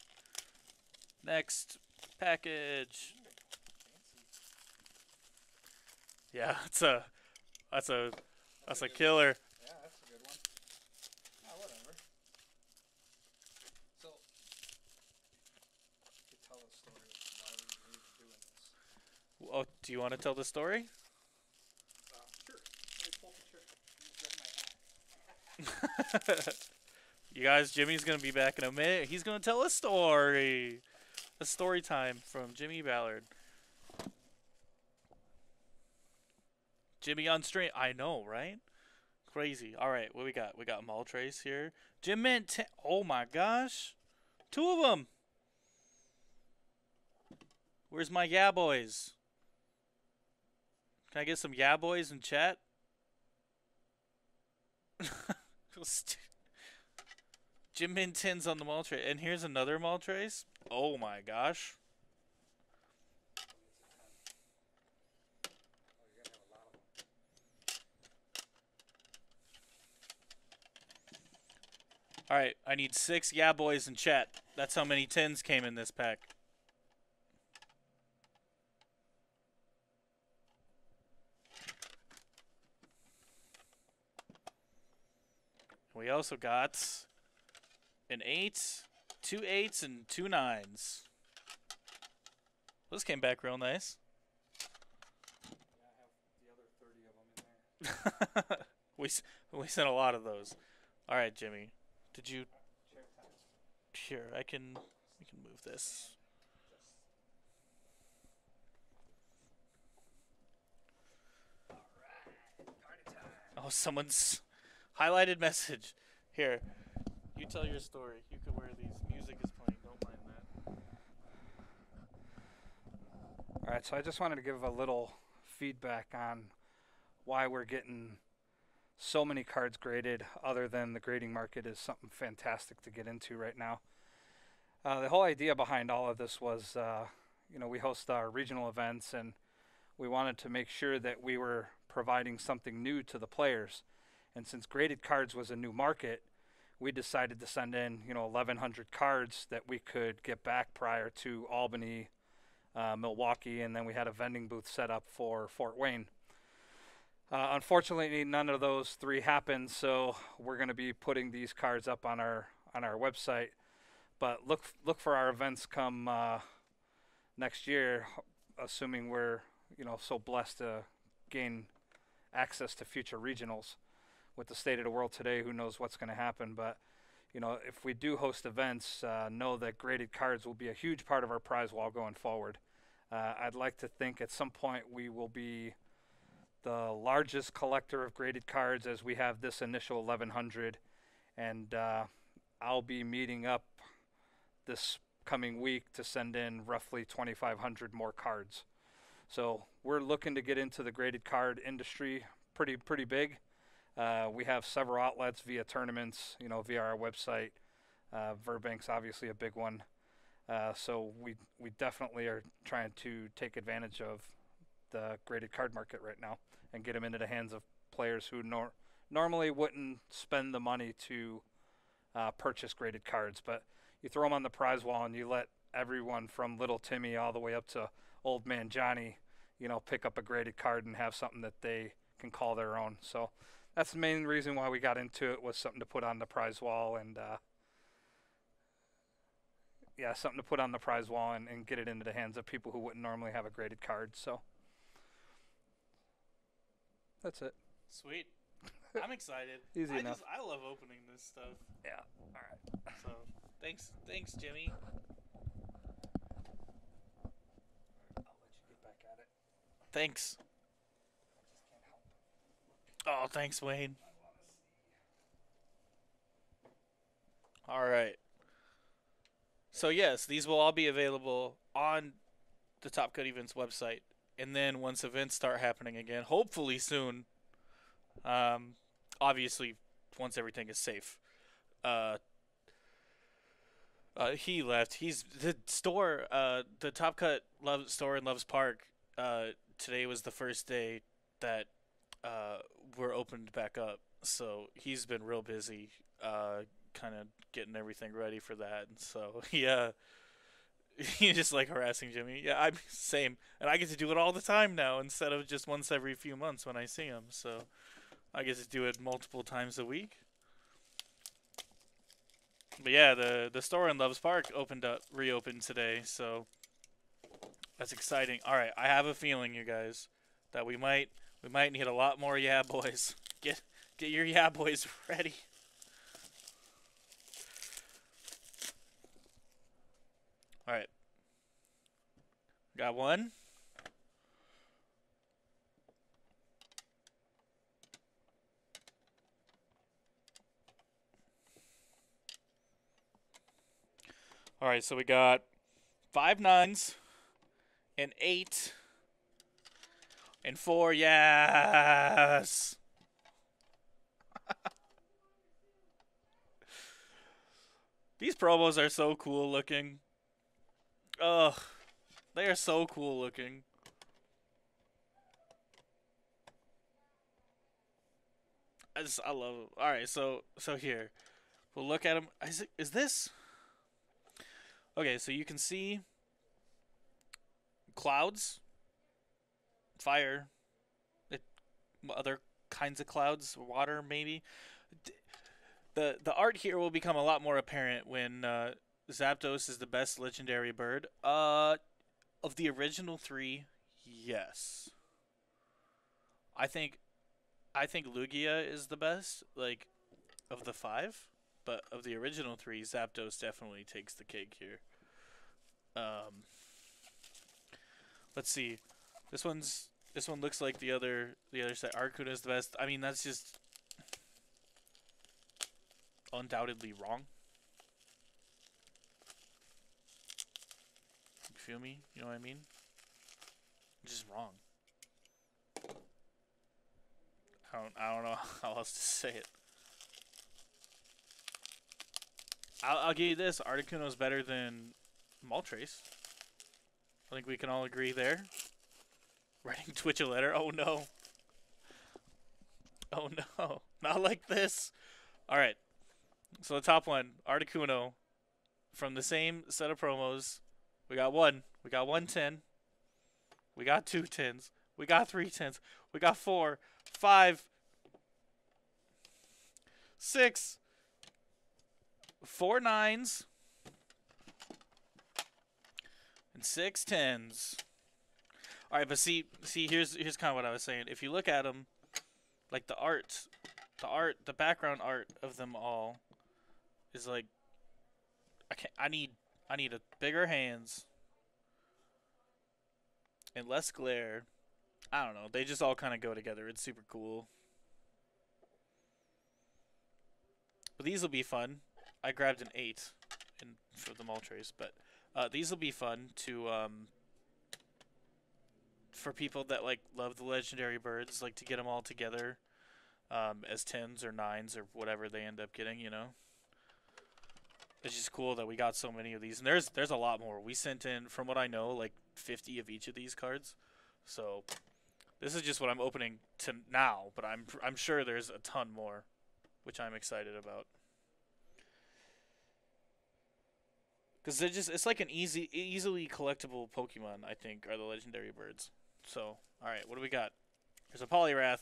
Next package. Yeah, that's a that's a that's a killer. Yeah, that's a good one. Ah, whatever. So, you could tell a story of why we were even doing this. Oh, do you want to tell the story? Uh, sure. Let me pull the trigger. Use my hat. you guys, Jimmy's gonna be back in a minute. He's gonna tell a story. A story time from Jimmy Ballard. Jimmy on stream. I know, right? Crazy. All right, what we got? We got Moltres here. Gem Mint. Oh my gosh, two of them. Where's my yeah boys? Can I get some yeah boys in chat? Gem Mint tens on the Moltres. And here's another Moltres. Oh my gosh. Alright, I need six yeah boys in chat. That's how many tens came in this pack. We also got an eight, two eights, and two nines. This came back real nice. Yeah, I have the other 30 of them in there. we we sent a lot of those. All right, Jimmy. Did you? Here, I can. We can move this. Oh, someone's highlighted message. Here, you tell your story. You can wear these. Music is playing. Don't mind that. All right. so I just wanted to give a little feedback on why we're getting so many cards graded, other than the grading market is something fantastic to get into right now. Uh, the whole idea behind all of this was, uh, you know, we host our regional events and we wanted to make sure that we were providing something new to the players. And since graded cards was a new market, we decided to send in, you know, 1,100 cards that we could get back prior to Albany, uh, Milwaukee, and then we had a vending booth set up for Fort Wayne. Uh, unfortunately, none of those three happened, so we're going to be putting these cards up on our on our website. But look look for our events come uh, next year, assuming we're you know so blessed to gain access to future regionals. With the state of the world today, who knows what's going to happen? But you know, if we do host events, uh, know that graded cards will be a huge part of our prize wall going forward. Uh, I'd like to think at some point we will be the largest collector of graded cards as we have this initial 1100 and uh, I'll be meeting up this coming week to send in roughly 2500 more cards. So we're looking to get into the graded card industry pretty pretty big. Uh, we have several outlets via tournaments, you know, via our website. Uh, Verbank's obviously a big one. Uh, so we we definitely are trying to take advantage of the graded card market right now and get them into the hands of players who nor- normally wouldn't spend the money to uh, purchase graded cards. But you throw them on the prize wall and you let everyone from little Timmy all the way up to old man Johnny, you know, pick up a graded card and have something that they can call their own. So that's the main reason why we got into it was something to put on the prize wall and uh, yeah, something to put on the prize wall and, and get it into the hands of people who wouldn't normally have a graded card. So that's it. Sweet. I'm excited. Easy I enough. Just, I love opening this stuff. Yeah. All right. So thanks, thanks, Jimmy. I'll let you get back at it. Thanks. Oh, thanks, Wayne. All right. So yes, these will all be available on the Top Cut Events website, and then once events start happening again, hopefully soon. Um, obviously, once everything is safe. Uh, uh, he left. He's the store. Uh, the Top Cut Love store in Loves Park. Uh, today was the first day that uh, we're opened back up. So he's been real busy, uh, kind of getting everything ready for that. And so yeah, he's just like harassing Jimmy. Yeah, I'm same, and I get to do it all the time now instead of just once every few months when I see him. So I get to do it multiple times a week. But yeah, the the store in Loves Park opened up, reopened today. So that's exciting. All right, I have a feeling, you guys, that we might we might need a lot more yeah boys. Get get your yeah boys ready. All right. Got one. All right, so we got five nines, and eight, and four. Yes. These promos are so cool looking. Ugh, they are so cool looking. I just I love. 'em. All right, so so here, we'll look at them. Is it is this? Okay, so you can see clouds, fire, it, other kinds of clouds, water maybe. The the art here will become a lot more apparent when uh, Zapdos is the best legendary bird. Uh, of the original three, yes. I think, I think Lugia is the best, like, of the five. But of the original three, Zapdos definitely takes the cake here. Um, let's see. This one's this one looks like the other the other side. Arcuna is the best. I mean, that's just undoubtedly wrong. You feel me? You know what I mean? which is wrong. I don't, I don't know how else to say it. I'll, I'll give you this. Articuno is better than Moltres. I think we can all agree there. Writing Twitch a letter. Oh no. Oh no. Not like this. Alright. So the top one, Articuno. From the same set of promos. We got one. We got one ten. We got two tens. We got three tens. We got four, five, six, four nines, and six tens. All right, but see, see, here's here's kind of what I was saying. If you look at them, like the art, the art, the background art of them all, is like, I can I need, I need a bigger hands and less glare. I don't know. They just all kind of go together. It's super cool. But these will be fun. I grabbed an 8 in, for the Moltres, but uh, these will be fun to um, for people that like love the legendary birds, like to get them all together um, as tens or nines or whatever they end up getting. You know, it's just cool that we got so many of these, and there's there's a lot more. We sent in, from what I know, like 50 of each of these cards. So this is just what I'm opening to now, but I'm I'm sure there's a ton more, which I'm excited about. Cause they're just it's like an easy easily collectible Pokemon, I think, are the legendary birds. So, alright, what do we got? There's a Poliwrath.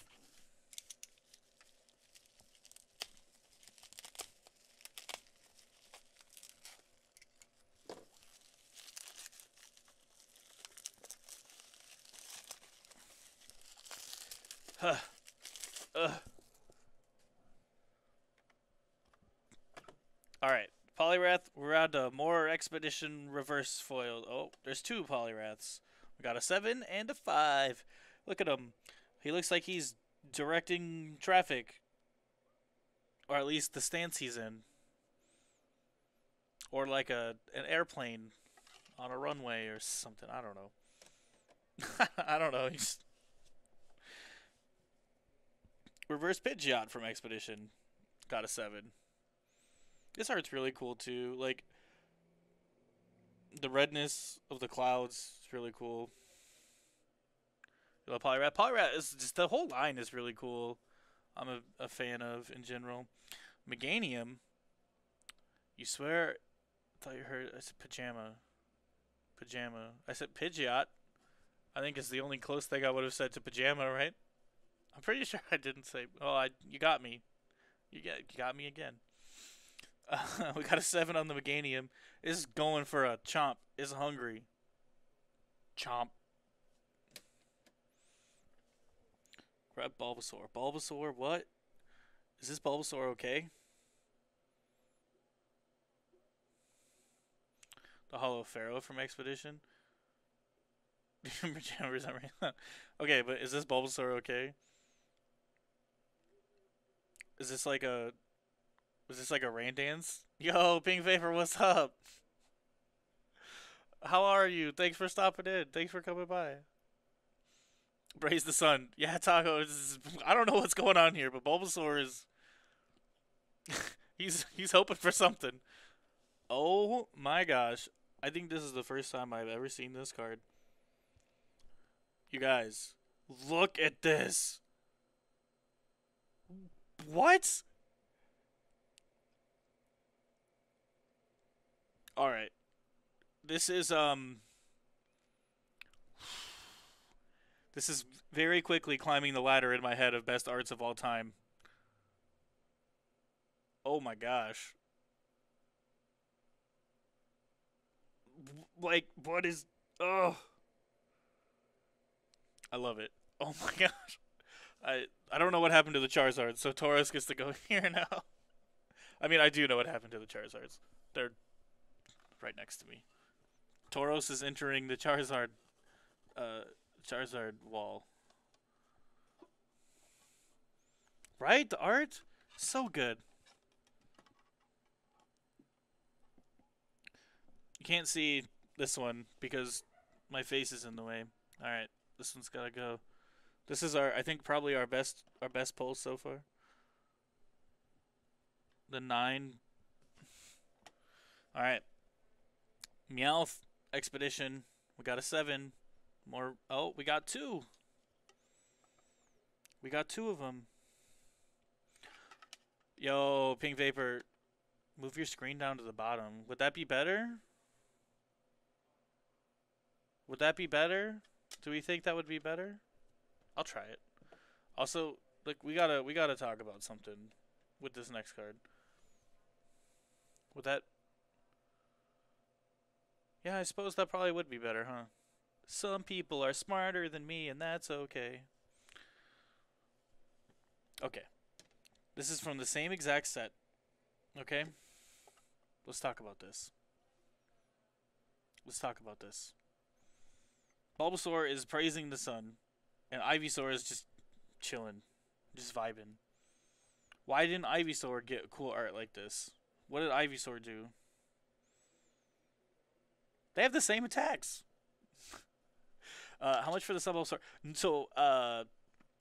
Huh. Ugh. Alright. Poliwrath, we're on to more Expedition Reverse Foil. Oh, there's two Poliwraths. We got a 7 and a 5. Look at him. He looks like he's directing traffic. Or at least the stance he's in. Or like a an airplane on a runway or something. I don't know. I don't know. He's Reverse Pidgeot from Expedition. Got a 7. This art's really cool too. Like the redness of the clouds is really cool. You love. Poliwrath is just the whole line is really cool. I'm a, a fan of in general. Meganium. You swear? I thought you heard. I said pajama. Pajama. I said Pidgeot. I think it's the only close thing I would have said to pajama, right? I'm pretty sure I didn't say. Oh, I you got me. You get you got me again. Uh, we got a seven on the Meganium. Is going for a chomp. Is hungry. Chomp. Grab Bulbasaur. Bulbasaur, what? Is this Bulbasaur okay? The Hollow Pharaoh from Expedition. okay, but is this Bulbasaur okay? Is this like a is this like a rain dance? Yo, Pink Vapor, what's up? How are you? Thanks for stopping in. Thanks for coming by. Praise the sun. Yeah, Taco. Is, I don't know what's going on here, but Bulbasaur is. he's he's hoping for something. Oh my gosh! I think this is the first time I've ever seen this card. You guys, look at this. What? All right. This is um This is very quickly climbing the ladder in my head of best arts of all time. Oh my gosh. Like what is oh I love it. Oh my gosh. I I don't know what happened to the Charizards, so Tauros gets to go here now. I mean, I do know what happened to the Charizards. They're right next to me. Tauros is entering the Charizard uh Charizard wall. Right? The art? So good. You can't see this one because my face is in the way. Alright. This one's gotta go. This is our, I think, probably our best, our best pull so far. The nine. All right. Meowth expedition. We got a seven. More. Oh, we got two. We got two of them. Yo, Pink Vapor, move your screen down to the bottom. Would that be better? Would that be better? Do we think that would be better? I'll try it. Also, like we gotta we gotta talk about something with this next card. Would that? Yeah, I suppose that probably would be better, huh? Some people are smarter than me, and that's okay. Okay. This is from the same exact set. Okay? Let's talk about this. Let's talk about this. Bulbasaur is praising the sun, and Ivysaur is just chilling, just vibing. Why didn't Ivysaur get cool art like this? What did Ivysaur do? They have the same attacks. uh, how much for the Bulbasaur? So, uh,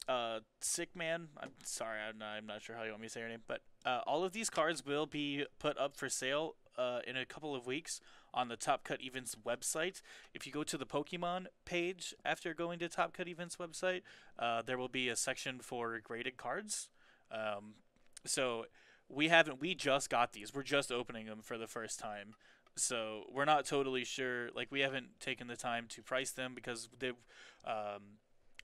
uh, Sick Man. I'm sorry, I'm not, I'm not sure how you want me to say your name, but uh, all of these cards will be put up for sale uh, in a couple of weeks on the Top Cut Events website. If you go to the Pokemon page after going to Top Cut Events website, uh, there will be a section for graded cards. Um, so we haven't, we just got these. We're just opening them for the first time. So we're not totally sure. Like we haven't taken the time to price them because they've. Um,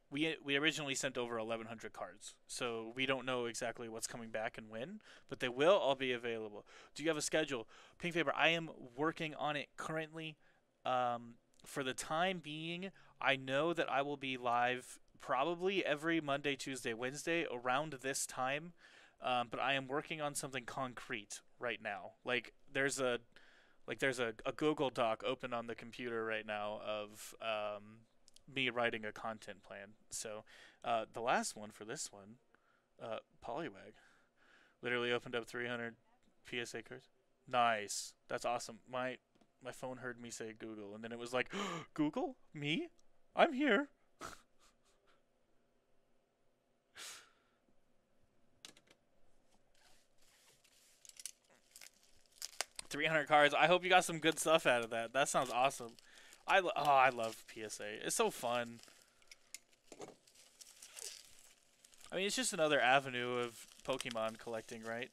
we we originally sent over 1100 cards so we don't know exactly what's coming back and when but they will all be available do you have a schedule pink vapor i am working on it currently um, for the time being i know that i will be live probably every monday tuesday wednesday around this time um, but i am working on something concrete right now like there's a like there's a, a google doc open on the computer right now of um, me writing a content plan. So uh, the last one for this one, uh, Poliwag, literally opened up 300 PSA cards. Nice, that's awesome. My my phone heard me say Google, and then it was like, Google, me, I'm here. Three hundred cards. I hope you got some good stuff out of that. That sounds awesome. I oh I love PSA. It's so fun. I mean, it's just another avenue of Pokemon collecting, right?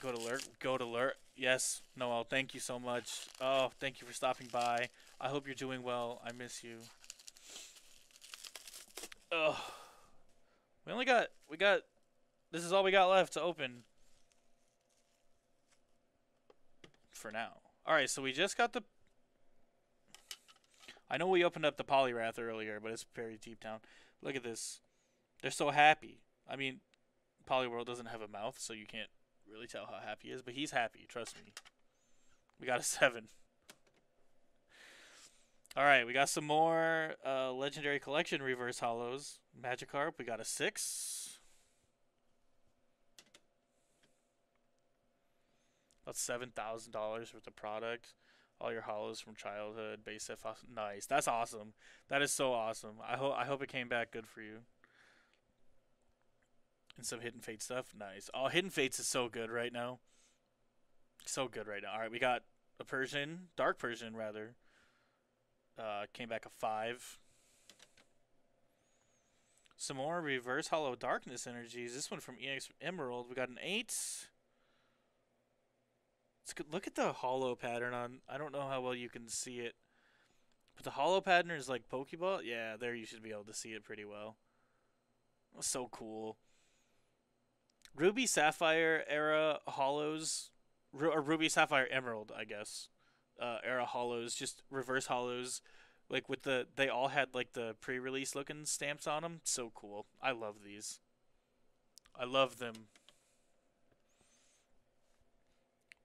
Go to lurk. Go to lurk. Yes, Noel. Thank you so much. Oh, thank you for stopping by. I hope you're doing well. I miss you. Ugh. We only got. We got. This is all we got left to open. For now. Alright, so we just got the... I know we opened up the Poliwrath earlier, but it's very deep down. Look at this. They're so happy. I mean, Poliwhirl doesn't have a mouth, so you can't really tell how happy he is, but he's happy, trust me. We got a 7. Alright, we got some more uh, Legendary Collection Reverse Holos. Magikarp, we got a 6. About seven thousand dollars worth of product. All your holos from childhood, base set. Nice. That's awesome. That is so awesome. I hope I hope it came back good for you. And some hidden fate stuff. Nice. Oh, hidden fates is so good right now. So good right now. All right, we got a Persian, dark Persian rather. Uh, came back a five. Some more reverse holo darkness energies. This one from EX Emerald. We got an eight. It's good. Look at the holo pattern on. I don't know how well you can see it, but the holo pattern is like Pokeball. Yeah, there you should be able to see it pretty well. So cool. Ruby Sapphire era holos, or Ruby Sapphire Emerald, I guess. Uh, era holos, just reverse holos, like with the they all had like the pre-release looking stamps on them. So cool. I love these. I love them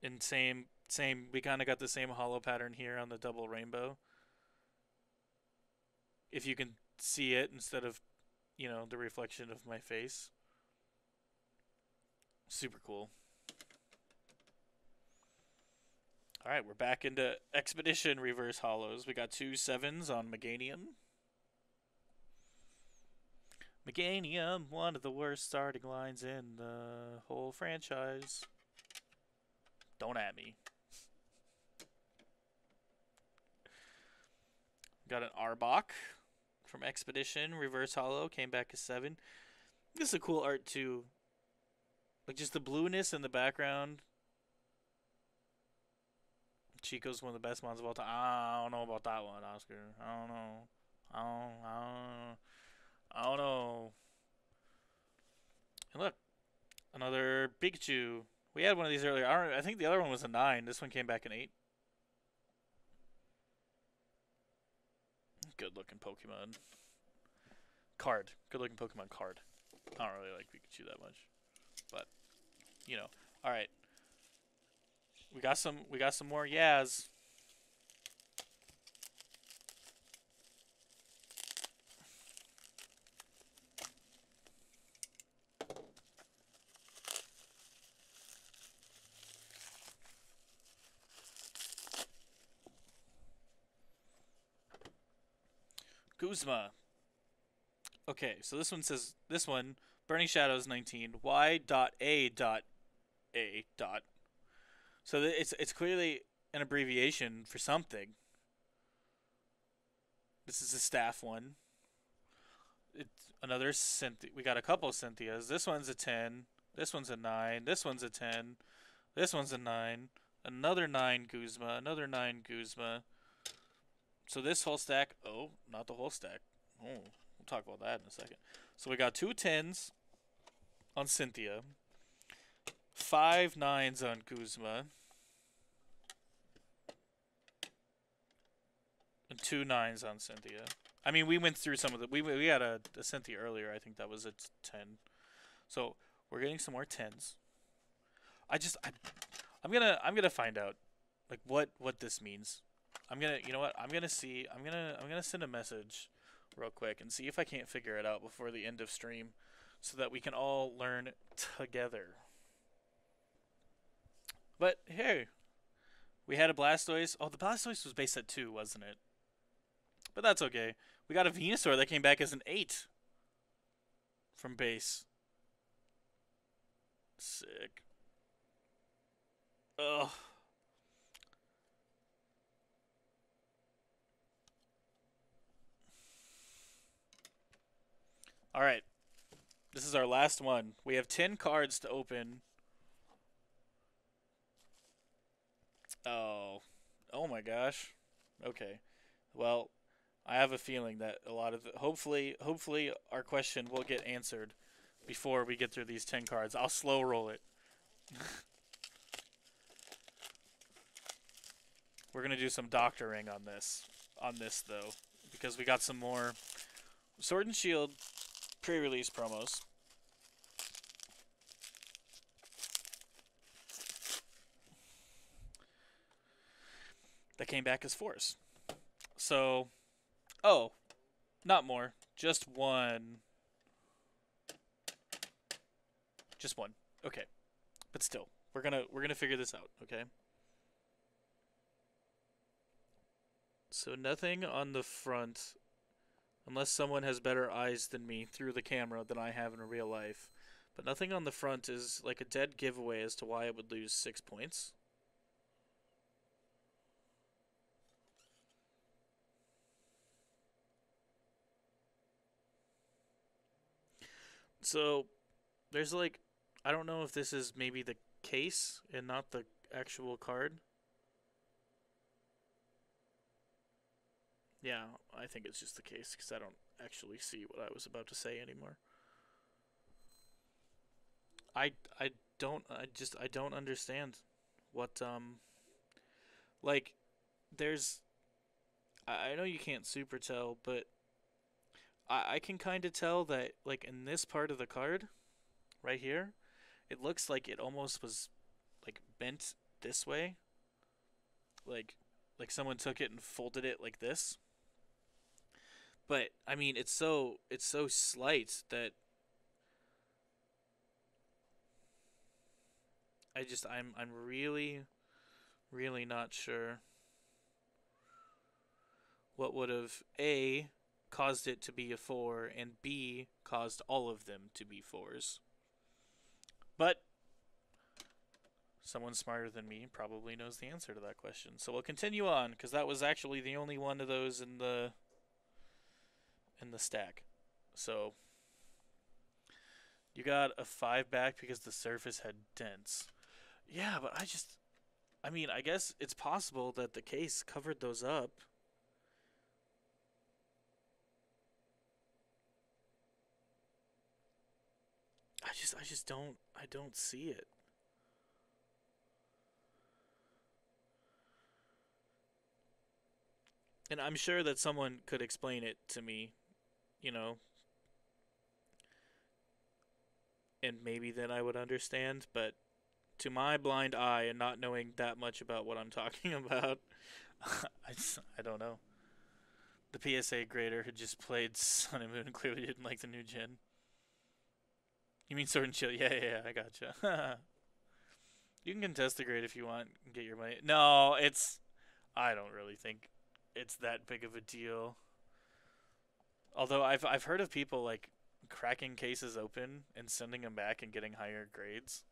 and same same we kind of got the same holo pattern here on the double rainbow if you can see it instead of you know the reflection of my face super cool All right, we're back into Expedition Reverse Holos. We got two sevens on Meganium. Meganium, one of the worst starting lines in the whole franchise. Don't at me. Got an Arbok from Expedition, Reverse Holo, came back as seven. This is a cool art too. Like just the blueness in the background. Chico's one of the best ones of all time. I don't know about that one, Oscar. I don't know. I don't. I don't. I don't know. And look, another Pikachu. We had one of these earlier. I, I think the other one was a nine. This one came back an eight. Good looking Pokemon. Card. Good looking Pokemon card. I don't really like Pikachu that much, but you know. All right. We got some. We got some more Yaz. Guzma. Okay, so this one says this one Burning Shadows 19 Y dot A dot A dot. So it's it's clearly an abbreviation for something. This is a staff one. It's another Cynthia. We got a couple Cynthias. This one's a 10. This one's a 9. This one's a 10. This one's a 9. Another 9 Guzma. Another 9 Guzma. So this whole stack. Oh, not the whole stack. Oh, we'll talk about that in a second. So we got two tens on Cynthia. five nines on Guzma. And two 9s on Cynthia. I mean, we went through some of the. We we had a, a Cynthia earlier. I think that was a ten. So we're getting some more tens. I just I, I'm gonna I'm gonna find out, like what what this means. I'm gonna you know what I'm gonna see I'm gonna I'm gonna send a message, real quick and see if I can't figure it out before the end of stream, so that we can all learn together. But hey, we had a Blastoise. Oh, the Blastoise was base at two, wasn't it? But that's okay. We got a Venusaur that came back as an 8 from base. Sick. Ugh. Alright. This is our last one. We have 10 cards to open. Oh. Oh my gosh. Okay. Well, I have a feeling that a lot of the, hopefully hopefully our question will get answered before we get through these 10 cards. I'll slow roll it. We're going to do some doctoring on this on this though because we got some more Sword and Shield pre-release promos. That came back as fours. So Oh, not more. Just one. Just one. Okay. But still, we're going to we're going to figure this out, okay? So nothing on the front unless someone has better eyes than me through the camera than I have in real life. But nothing on the front is like a dead giveaway as to why it would lose 6 points. So there's like I don't know if this is maybe the case and not the actual card. Yeah, I think it's just the case because I don't actually see what I was about to say anymore. I I don't I just I don't understand what um like there's I, I know you can't super tell, but I, I can kind of tell that like in this part of the card right here it looks like it almost was like bent this way like like someone took it and folded it like this but i mean it's so it's so slight that i just i'm i'm really really not sure what would have A caused it to be a 4 and B caused all of them to be 4s. But someone smarter than me probably knows the answer to that question. So we'll continue on because that was actually the only one of those in the in the stack. So you got a 5 back because the surface had dents. Yeah, but I just I mean, I guess it's possible that the case covered those up. I just I just don't I don't see it. And I'm sure that someone could explain it to me, you know. And maybe then I would understand, but to my blind eye and not knowing that much about what I'm talking about, I, just, I don't know. The PSA grader had just played Sun and Moon clearly didn't like the new gen. You mean Sword and Shield? Yeah, yeah, yeah I gotcha. you can contest the grade if you want and get your money. No, it's. I don't really think it's that big of a deal. Although I've I've heard of people like cracking cases open and sending them back and getting higher grades,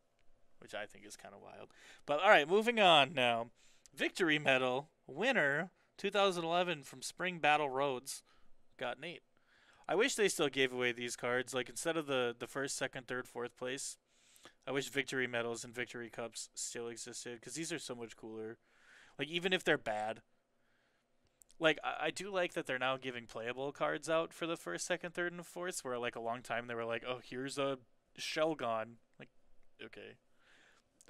which I think is kind of wild. But all right, moving on now. Victory medal winner 2011 from Spring Battle Roads got Nate. I wish they still gave away these cards. Like instead of the the first, second, third, fourth place, I wish victory medals and victory cups still existed because these are so much cooler. Like even if they're bad, like I, do like that they're now giving playable cards out for the first, second, third, and fourth. Where like a long time they were like, oh, here's a shell Shelgon. Like, okay.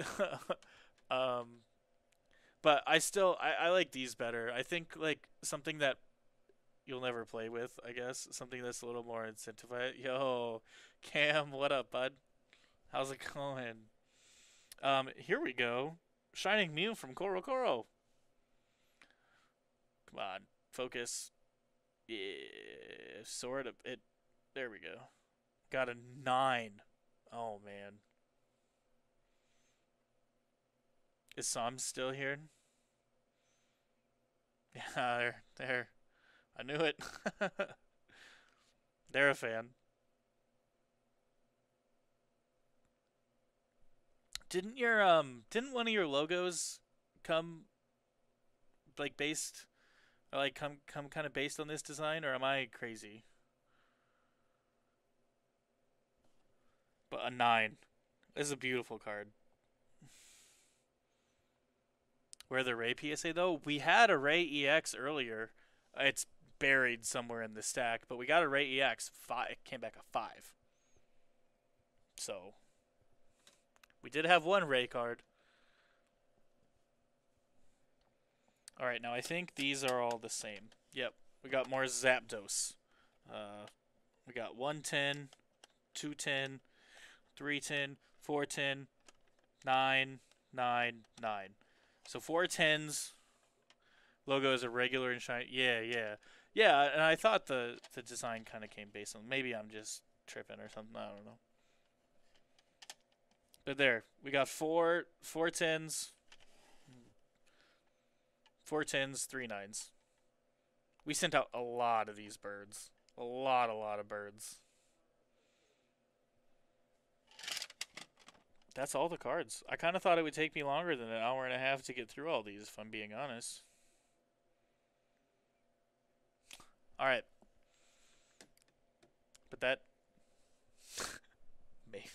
um, but I still I, I like these better. I think like something that you'll never play with, I guess. Something that's a little more incentivized. Yo, Cam, what up, bud? How's it going? Um, here we go. Shining Mew from CoroCoro. Come focus. Yeah, sort of. It. There we go. Got a nine. Oh man. Is Sam still here? Yeah, there, there. I knew it. They're a fan. Didn't your um didn't one of your logos come like based or like come come kind of based on this design or am I crazy? But a 9. This is a beautiful card. Where the Ray PSA though, we had a Ray EX earlier. It's buried somewhere in the stack, but we got a Ray EX. Five it came back a five. So we did have one Ray card. All right, now I think these are all the same. Yep, we got more Zapdos. Uh, we got 110, 210, 310, 410, 9, 9, 9. So four tens. Logo is a regular and shiny. Yeah, yeah. Yeah, and I thought the the design kind of came based on. Maybe I'm just tripping or something. I don't know. But there, we got four four tens, four tens, three nines. We sent out a lot of these birds. A lot, a lot of birds. That's all the cards. I kind of thought it would take me longer than an hour and a half to get through all these, if I'm being honest. All right. But that maybe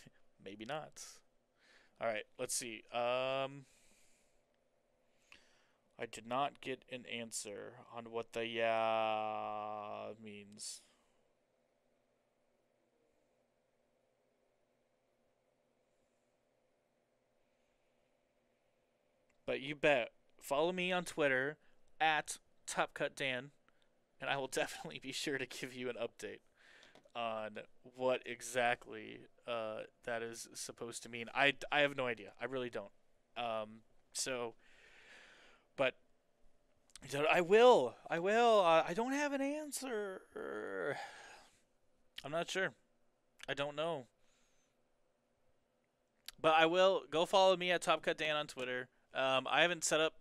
maybe not. All right, let's see. Um I did not get an answer on what the yeah means. But you bet. Follow me on Twitter at TopCutDan and I will definitely be sure to give you an update on what exactly uh, that is supposed to mean. I, I have no idea. I really don't. Um, so, but I will. I will. Uh, I don't have an answer. I'm not sure. I don't know. But I will go follow me at Top Cut Dan on Twitter. Um, I haven't set up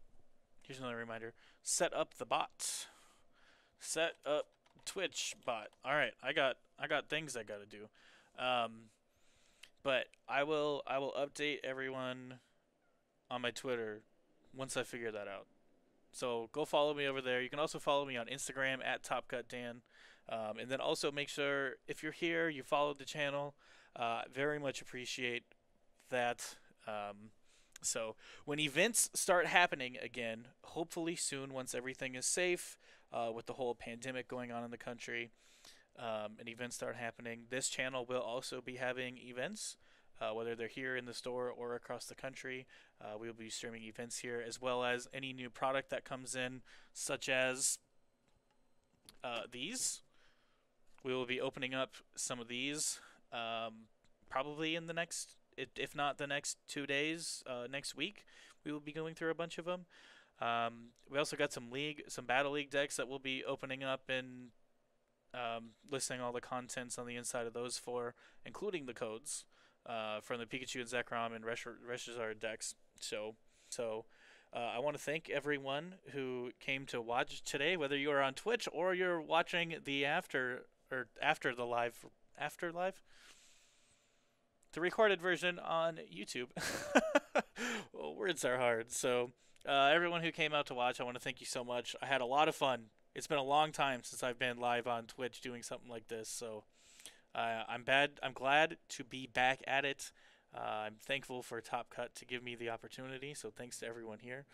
here's another reminder: set up the bot. Set up Twitch bot. All right, I got I got things I got to do. Um, but I will I will update everyone on my Twitter once I figure that out. So go follow me over there. You can also follow me on Instagram at TopCutDan. Um, and then also make sure if you're here, you follow the channel. Uh, very much appreciate that. Um, so when events start happening again, hopefully soon, once everything is safe, uh, with the whole pandemic going on in the country, um, and events start happening, this channel will also be having events. Uh, whether they're here in the store or across the country, uh, we will be streaming events here as well as any new product that comes in, such as uh, these. We will be opening up some of these um, probably in the next, if not the next two days, uh, next week. We will be going through a bunch of them. Um, we also got some league, some battle league decks that we'll be opening up and um, listing all the contents on the inside of those four, including the codes uh, from the Pikachu and Zekrom and Reshazard decks. So, so uh, I want to thank everyone who came to watch today, whether you are on Twitch or you're watching the after or after the live after live the recorded version on YouTube. well, words are hard. So, uh, everyone who came out to watch, I want to thank you so much. I had a lot of fun. It's been a long time since I've been live on Twitch doing something like this. So, uh, I'm bad. I'm glad to be back at it. Uh, I'm thankful for Top Cut to give me the opportunity. So thanks to everyone here.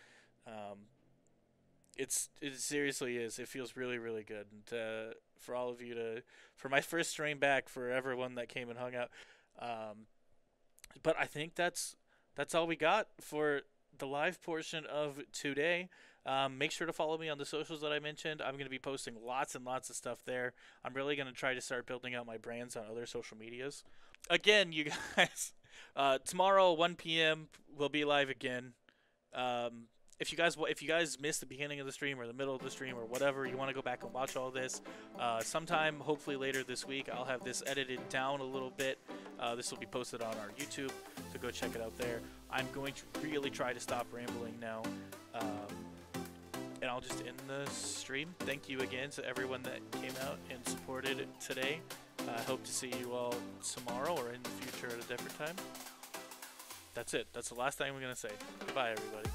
Um, it's it seriously is. It feels really really good, and uh, for all of you to for my first stream back for everyone that came and hung out. Um, but I think that's that's all we got for the live portion of today. Um, make sure to follow me on the socials that I mentioned. I'm going to be posting lots and lots of stuff there. I'm really going to try to start building out my brands on other social medias. Again, you guys, uh, tomorrow 1 p.m. we'll be live again. Um, if you guys if you guys missed the beginning of the stream or the middle of the stream or whatever, you want to go back and watch all this. Uh, sometime, hopefully later this week, I'll have this edited down a little bit. Uh, this will be posted on our YouTube, so go check it out there. I'm going to really try to stop rambling now. Um, and I'll just end the stream. Thank you again to everyone that came out and supported today. I hope to see you all tomorrow or in the future at a different time. That's it. That's the last thing we're going to say. Goodbye, everybody.